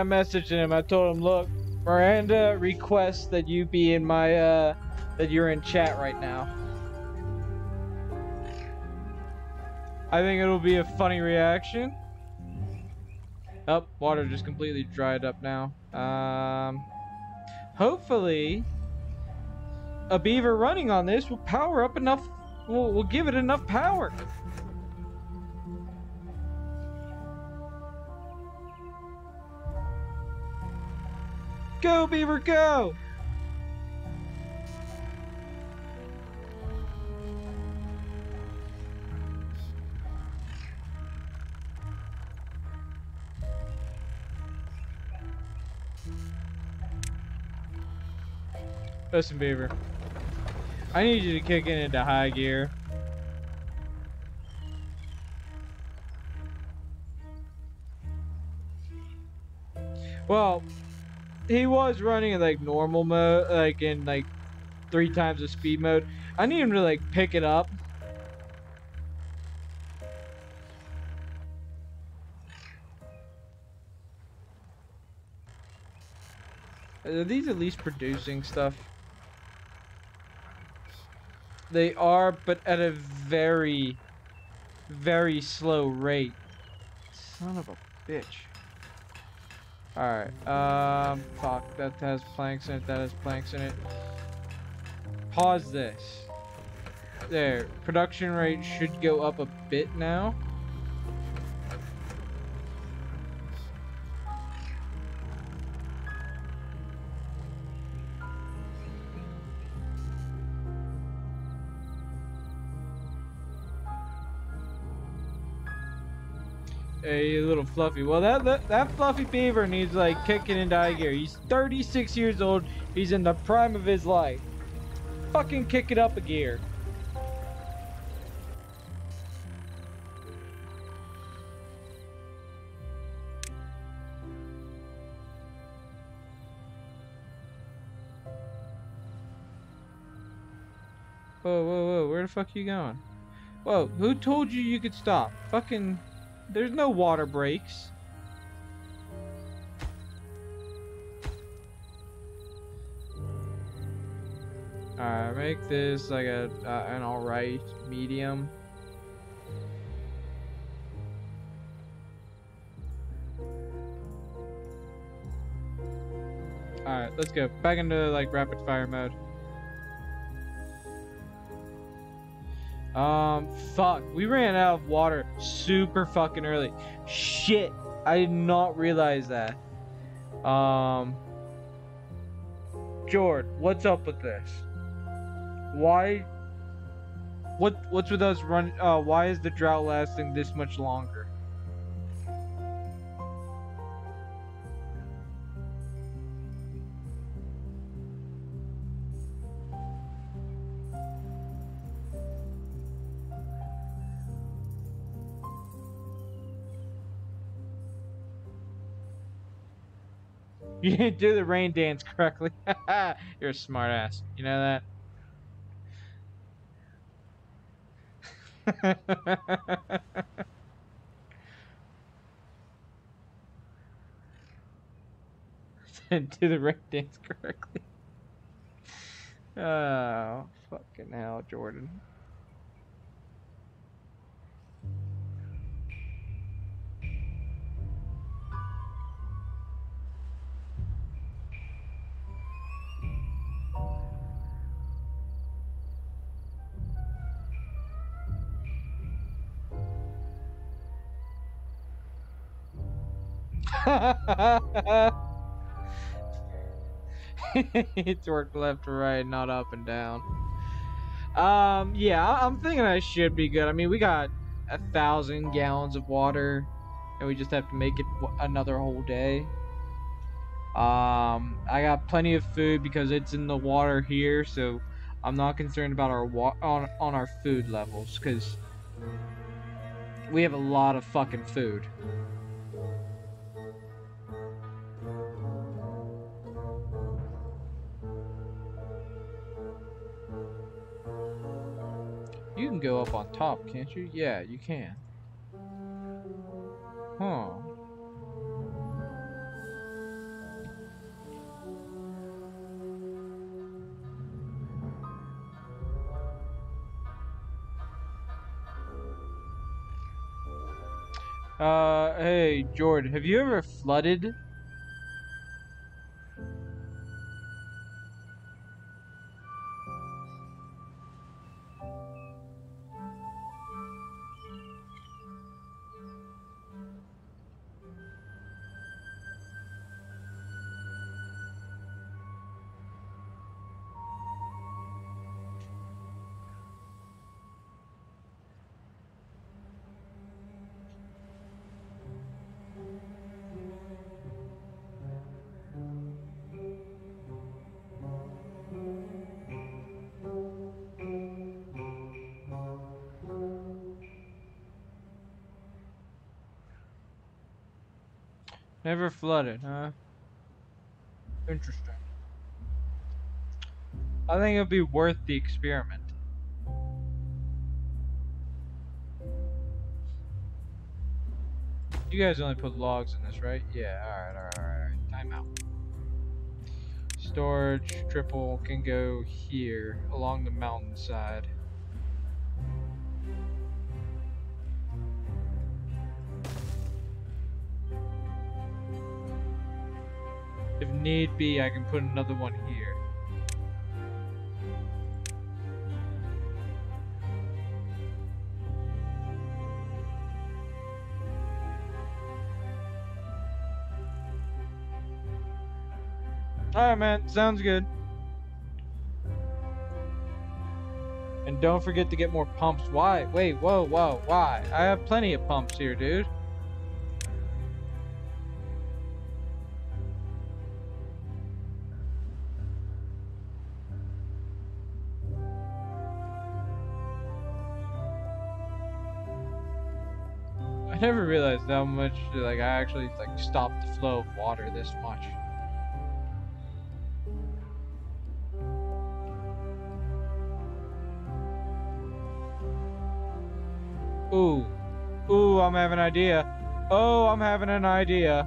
A: Messaged him. I told him, look, Miranda requests that you be in my, uh, that you're in chat right now. I think it'll be a funny reaction. Oh, water just completely dried up now. Um, hopefully, a beaver running on this will power up enough, will, will give it enough power. Go, Beaver, go! Listen, Beaver. I need you to kick it into high gear. Well, he was running in like normal mode, like in like three times the speed mode. I need him to like pick it up. Are these at least producing stuff? They are, but at a very, very slow rate. Son of a bitch. Alright, um, fuck, that has planks in it, that has planks in it. Pause this. There, production rate should go up a bit now. Hey, little fluffy. Well, that, that that fluffy beaver needs like kicking into high gear. He's 36 years old. He's in the prime of his life. Fucking kick it up a gear. Whoa, whoa, whoa. Where the fuck are you going? Whoa, who told you you could stop? Fucking... There's no water breaks. Alright, make this like a uh, an alright medium. Alright, let's go. Back into like rapid fire mode. Um, fuck. We ran out of water super fucking early. Shit. I did not realize that. Um, Jord, what's up with this? Why? What What's with us run? Uh, why is the drought lasting this much longer? You didn't do the rain dance correctly. You're a smart ass. You know that? Didn't do the rain dance correctly. Oh, fucking hell, Jordan. it's worked left to right, not up and down. Um, yeah, I'm thinking I should be good. I mean, we got a thousand gallons of water, and we just have to make it another whole day. Um, I got plenty of food because it's in the water here, so I'm not concerned about our wa- on on our food levels because we have a lot of fucking food. You can go up on top, can't you? Yeah, you can. Huh. Uh, hey, Jordan, have you ever flooded? Never flooded, huh? Interesting. I think it'd be worth the experiment. You guys only put logs in this, right? Yeah, alright, alright, alright. Time out. Storage, triple, can go here, along the mountainside. Need be, I can put another one here. Alright, man. Sounds good. And don't forget to get more pumps. Why? Wait, whoa, whoa, why? I have plenty of pumps here, dude. How much like I actually like stopped the flow of water this much. Ooh. Ooh, I'm having an idea. Oh, I'm having an idea.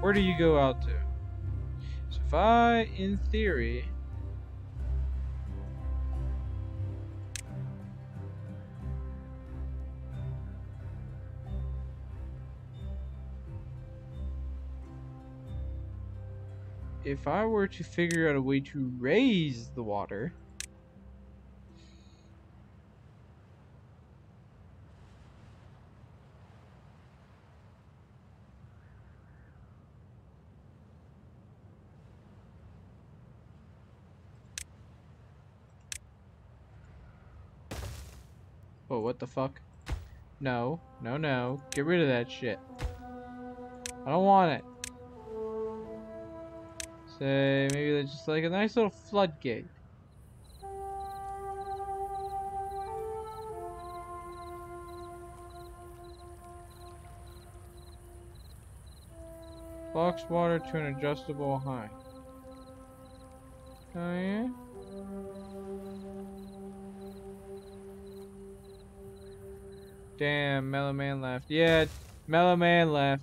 A: Where do you go out to? If I, in theory... If I were to figure out a way to raise the water... what the fuck? No, no, no. Get rid of that shit. I don't want it. Say, maybe that's just like a nice little floodgate. Box water to an adjustable high. Oh yeah? Damn, Mellow Man left. Yeah, Mellow Man left.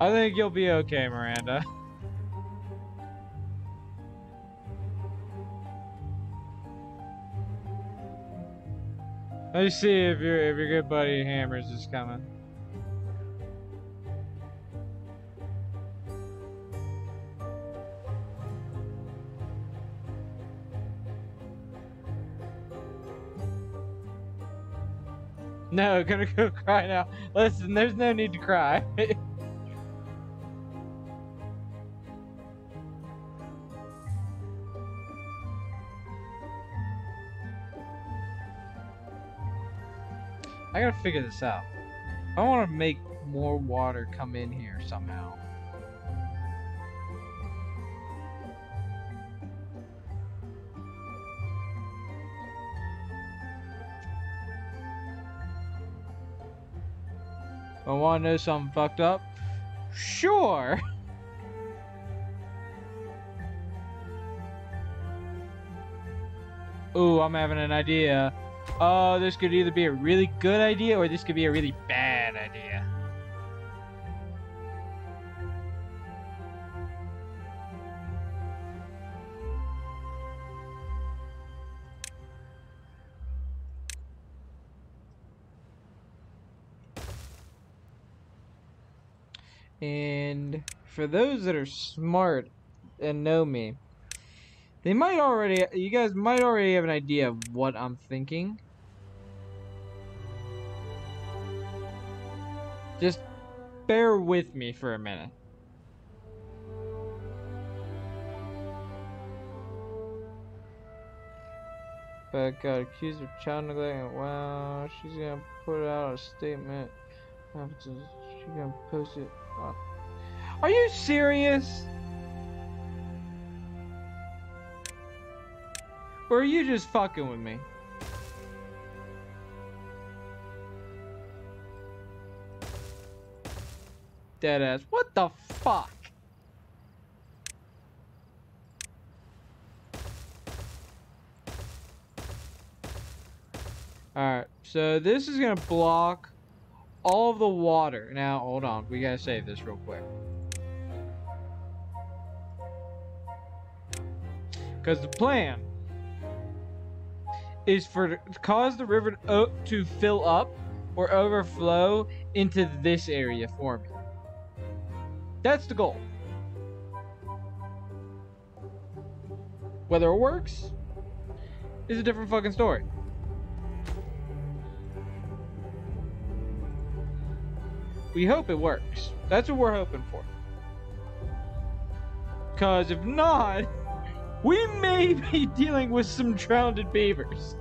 A: I think you'll be okay, Miranda. Let's see if your if your good buddy Hammers is coming. No, gonna go cry now. Listen, there's no need to cry. figure this out. I want to make more water come in here somehow. I want to know something fucked up? Sure! Ooh, I'm having an idea. Oh, this could either be a really good idea or this could be a really bad idea. And for those that are smart and know me, they might already, you guys might already have an idea of what I'm thinking. Just bear with me for a minute. But got accused of child neglect. Wow, she's gonna put out a statement. She's gonna post it. Are you serious? Or are you just fucking with me? Deadass. What the fuck? Alright, so this is gonna block all of the water. Now, hold on. We gotta save this real quick. Because the plan is for to cause the river to fill up or overflow into this area for me. That's the goal. Whether it works is a different fucking story. We hope it works. That's what we're hoping for. Because if not, we may be dealing with some drowned beavers.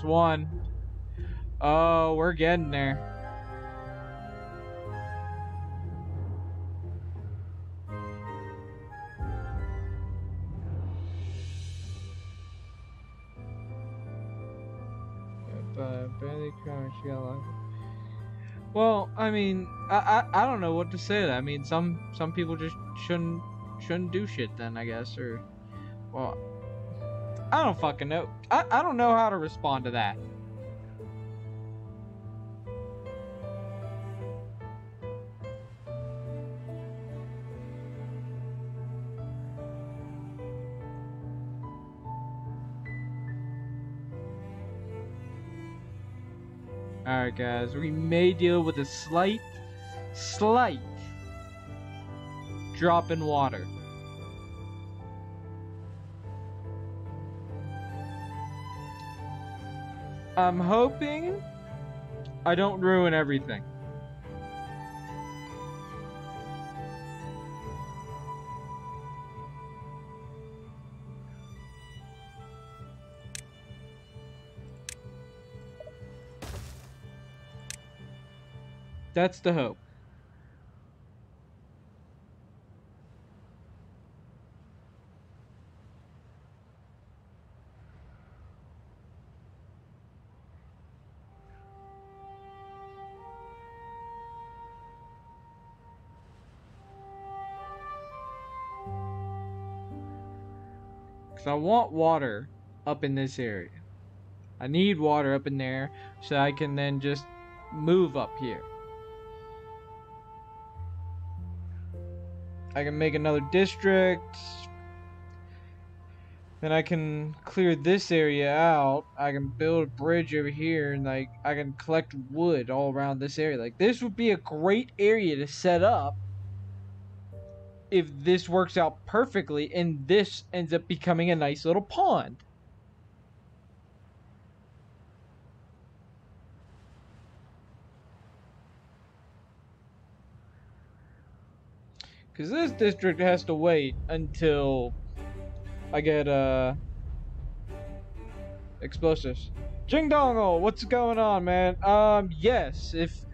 A: That's one. Oh, we're getting there. Well, I mean, I, I I don't know what to say. I mean, some some people just shouldn't shouldn't do shit. Then I guess, or well, I don't fucking know. I I don't know how to respond to that. Alright guys, we may deal with a slight, slight drop in water. I'm hoping I don't ruin everything. That's the hope. I want water up in this area. I need water up in there so I can then just move up here. I can make another district. Then I can clear this area out. I can build a bridge over here and like I can collect wood all around this area. Like this would be a great area to set up if this works out perfectly and this ends up becoming a nice little pond. Because this district has to wait until I get, uh, explosives. Jing Dongle, what's going on, man? Um, yes, if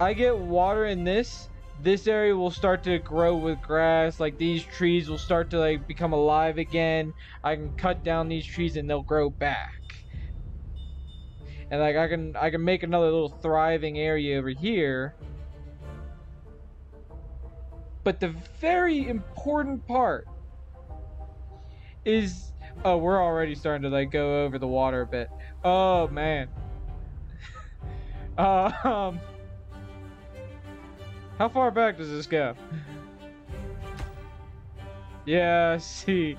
A: I get water in this, this area will start to grow with grass. Like, these trees will start to, like, become alive again. I can cut down these trees and they'll grow back. And, like, I can, I can make another little thriving area over here but the very important part is oh, we're already starting to like go over the water a bit. Oh man. uh, um How far back does this go? yeah, see.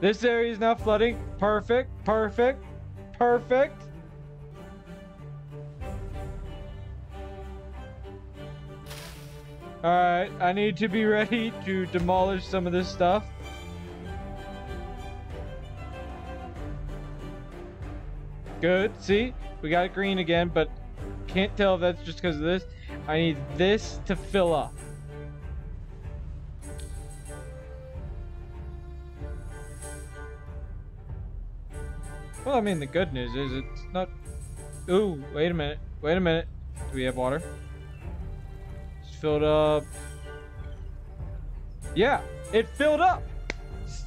A: This area is now flooding. Perfect, perfect, perfect. Alright, I need to be ready to demolish some of this stuff. Good, see? We got green again, but can't tell if that's just because of this. I need this to fill up. Well, I mean, the good news is it's not... Ooh, wait a minute. Wait a minute. Do we have water? It's filled up. Yeah, it filled up.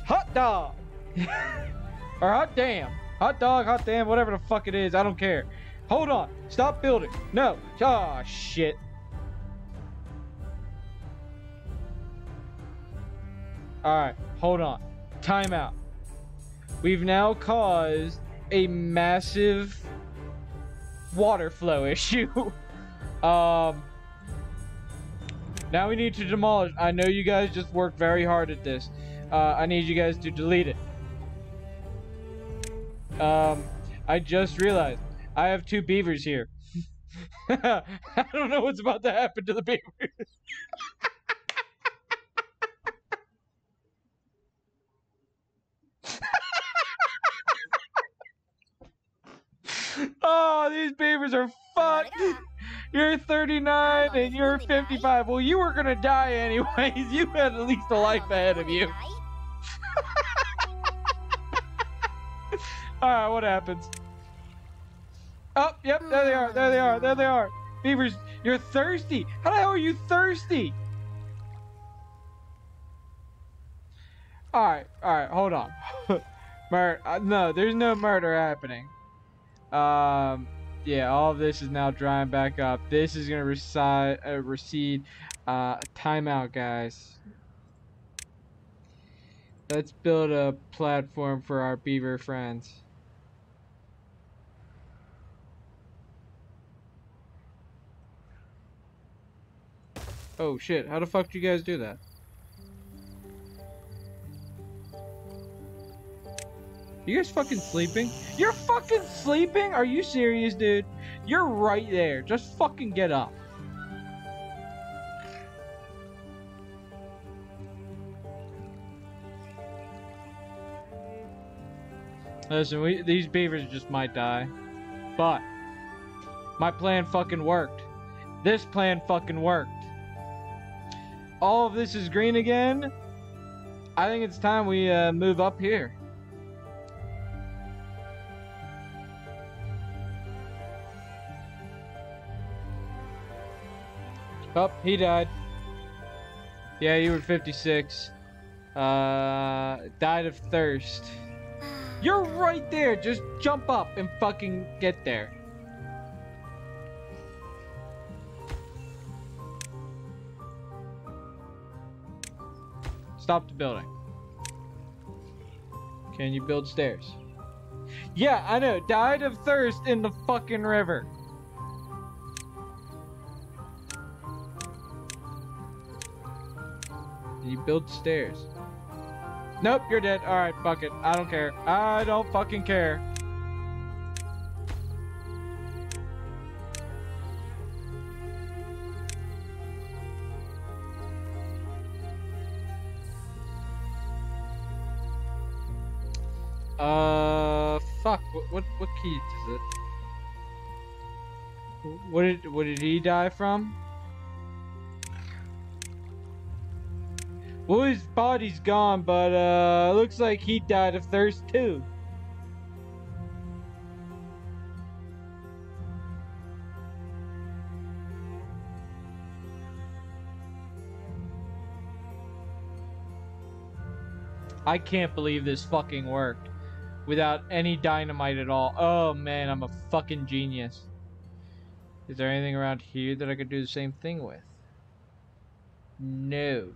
A: Hot dog. or hot damn. Hot dog, hot damn, whatever the fuck it is. I don't care. Hold on. Stop building. No. Oh, shit. Alright, hold on. Timeout. We've now caused a massive water flow issue. um, now we need to demolish. I know you guys just worked very hard at this. Uh, I need you guys to delete it. Um, I just realized I have two beavers here. I don't know what's about to happen to the beavers. oh, these beavers are fucked. You're 39 and you're 55. Well, you were gonna die anyways. You had at least a life ahead of you. Alright, what happens? Oh, yep, there they are, there they are, there they are. Beavers, you're thirsty. How the hell are you thirsty? Alright, alright, hold on. Murder, uh, no, there's no murder happening. Um, yeah, all of this is now drying back up. This is going to recede, uh, recede. Uh, timeout, guys. Let's build a platform for our beaver friends. Oh shit, how the fuck do you guys do that? You guys fucking sleeping? You're fucking sleeping? Are you serious, dude? You're right there. Just fucking get up. Listen, we, these beavers just might die. But, my plan fucking worked. This plan fucking worked. All of this is green again. I think it's time we uh, move up here. Oh, he died. Yeah, you were 56. Uh, died of thirst. You're right there. Just jump up and fucking get there. Stop the building. Can you build stairs? Yeah, I know. Died of thirst in the fucking river. Can you build stairs? Nope, you're dead. Alright, fuck it. I don't care. I don't fucking care. Uh, fuck. What what, what key is it? What did what did he die from? Well, his body's gone, but uh, looks like he died of thirst too. I can't believe this fucking worked without any dynamite at all. Oh man, I'm a fucking genius. Is there anything around here that I could do the same thing with? No.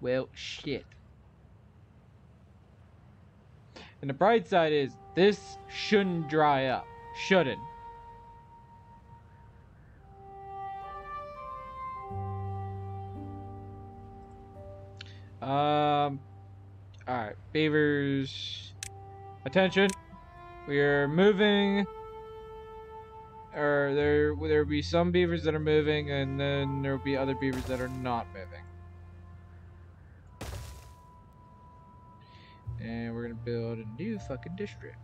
A: Well, shit. And the bright side is, this shouldn't dry up. Shouldn't. Um, alright, beavers, attention. We are moving, or there there will be some beavers that are moving, and then there will be other beavers that are not moving. And we're gonna build a new fucking district.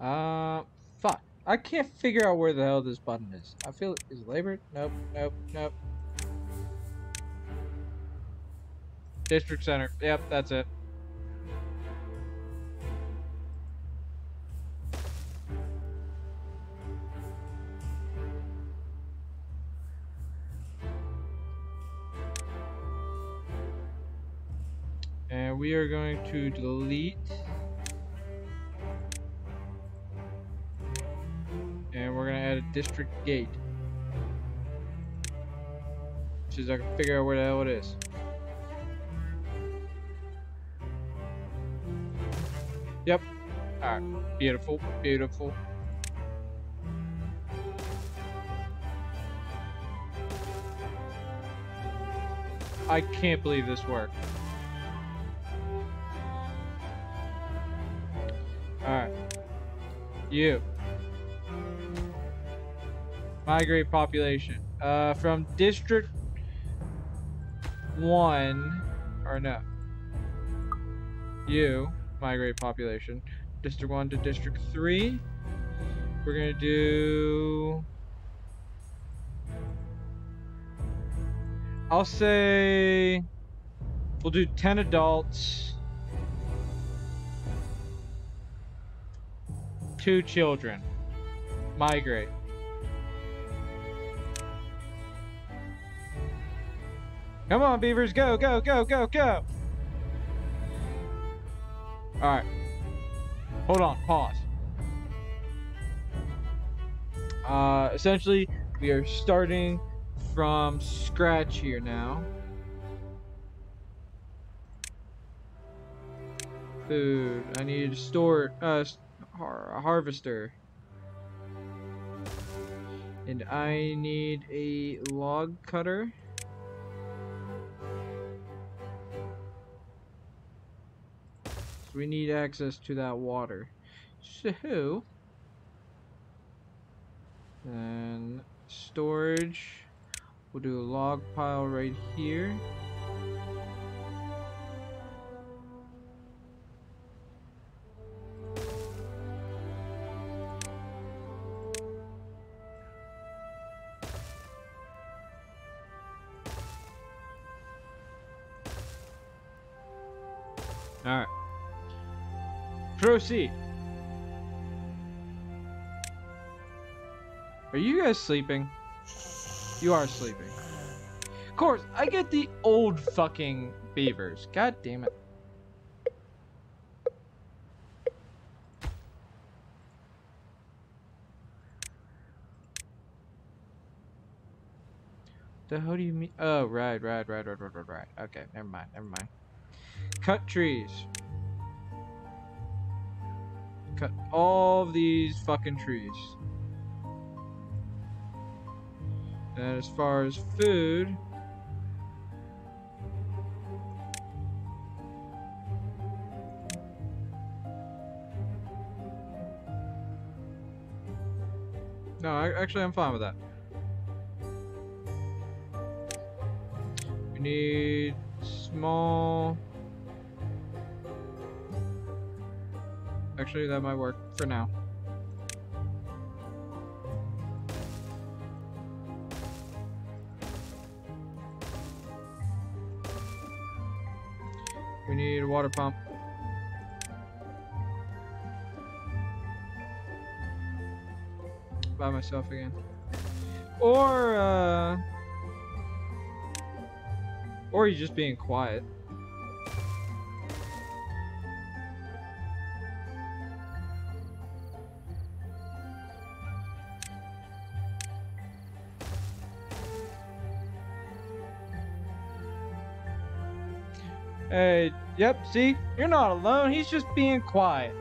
A: Uh, fuck. I can't figure out where the hell this button is. I feel it is labored. Nope, nope, nope. District center. Yep, that's it. Are going to delete and we're gonna add a district gate. So I can figure out where the hell it is. Yep. Alright. Beautiful. Beautiful. I can't believe this worked. You. Migrate population. Uh, from District 1, or no. You, migrate population. District 1 to District 3. We're gonna do... I'll say... We'll do 10 adults. Two children. Migrate. Come on, beavers, go, go, go, go, go. Alright. Hold on, pause. Uh, essentially, we are starting from scratch here now. Food. I need to store uh, a harvester. And I need a log cutter. we need access to that water. So, then storage, we'll do a log pile right here. Are you guys sleeping? You are sleeping. Of course, I get the old fucking beavers. God damn it. The hell do you mean? Oh, right, right, right, right, right, right, right. Okay, never mind, never mind. Cut trees. Cut all of these fucking trees. And as far as food, No, I, actually I'm fine with that. We need small... Actually, that might work for now. We need a water pump. By myself again. Or, uh... Or he's just being quiet. Yep, see? You're not alone. He's just being quiet.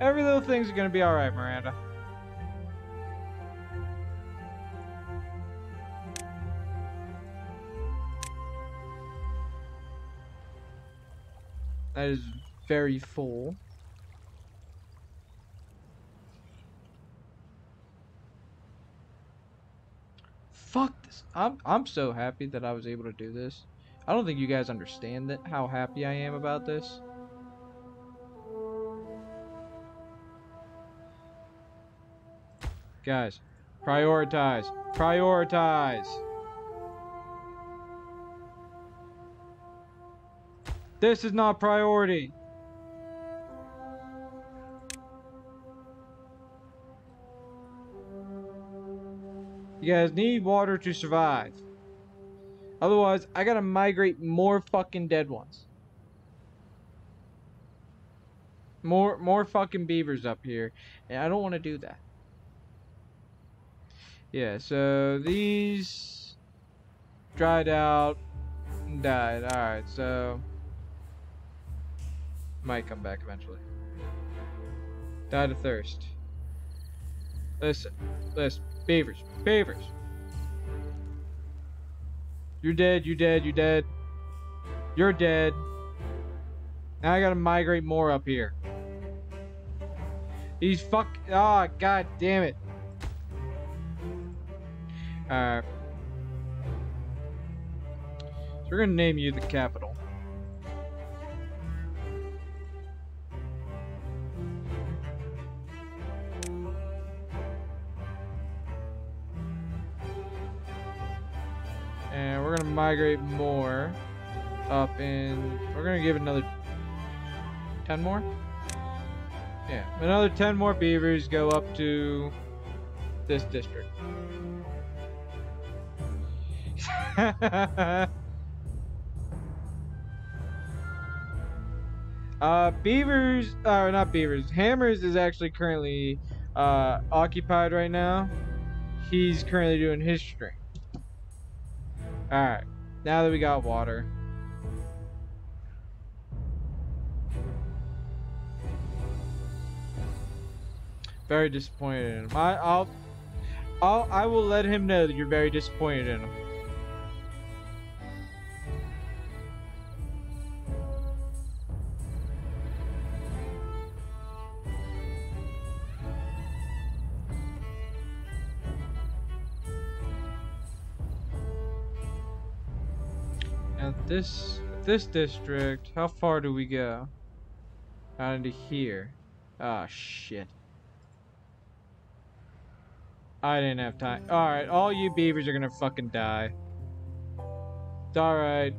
A: Every little thing's gonna be alright, Miranda. That is very full. Fuck this. I'm I'm so happy that I was able to do this. I don't think you guys understand that how happy I am about this. Guys, prioritize. Prioritize. This is not priority. You guys need water to survive. Otherwise, I gotta migrate more fucking dead ones. More, more fucking beavers up here. And I don't want to do that. Yeah, so these dried out died. Alright, so might come back eventually. Died of thirst. Listen, listen, beavers, beavers. You're dead, You're dead, You're dead. You're dead. Now I gotta migrate more up here. These fuck. Ah, oh, god damn it. Alright. So we're gonna name you the capital. Migrate more up in we're gonna give another 10 more? Yeah another 10 more beavers go up to this district. Uh beavers uh not beavers hammers is actually currently uh occupied right now. He's currently doing his string Alright, now that we got water. Very disappointed in him. I, I'll, I'll, I will let him know that you're very disappointed in him. This this district, how far do we go? Out into here. Ah, oh, shit. I didn't have time. Alright, all you beavers are gonna fucking die. Alright.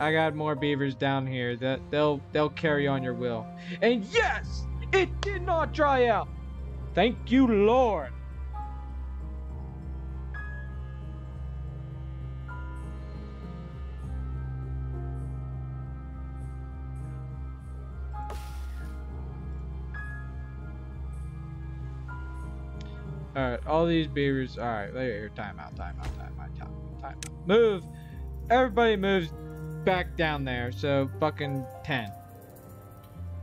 A: I got more beavers down here that they'll they'll carry on your will. And yes, it did not dry out. Thank you, Lord. Alright, all these beavers. Alright, here, time out, time out, time out, time out, time out. Move! Everybody moves back down there, so fucking 10.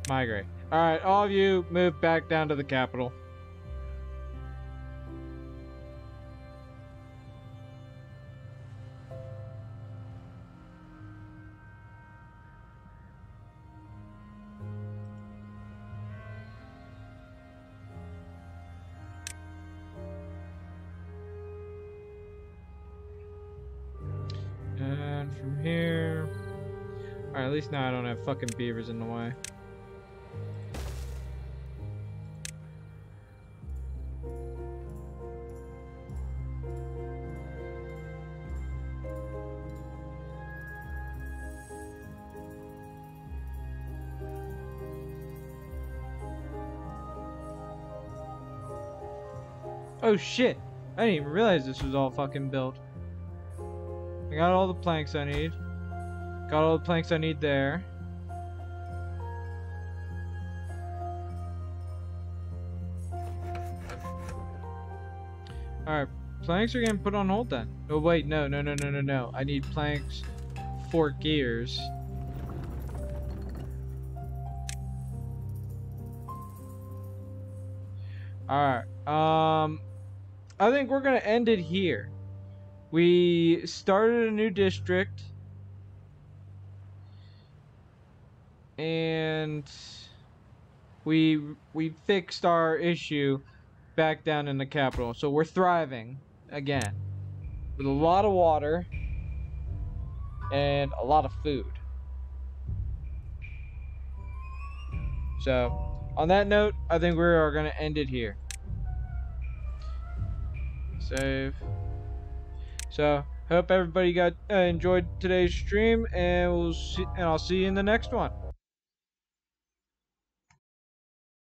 A: Migrate. Alright, all of you move back down to the capital. Least now I don't have fucking beavers in the way. Oh shit! I didn't even realize this was all fucking built. I got all the planks I need. Got all the planks I need there. Alright, planks are getting put on hold then. Oh wait, no, no, no, no, no, no. I need planks for gears. Alright, um, I think we're gonna end it here. We started a new district. And we we fixed our issue back down in the capital. So we're thriving again. With a lot of water and a lot of food. So, on that note, I think we are going to end it here. Save. So, hope everybody got uh, enjoyed today's stream, and we'll see, and I'll see you in the next one.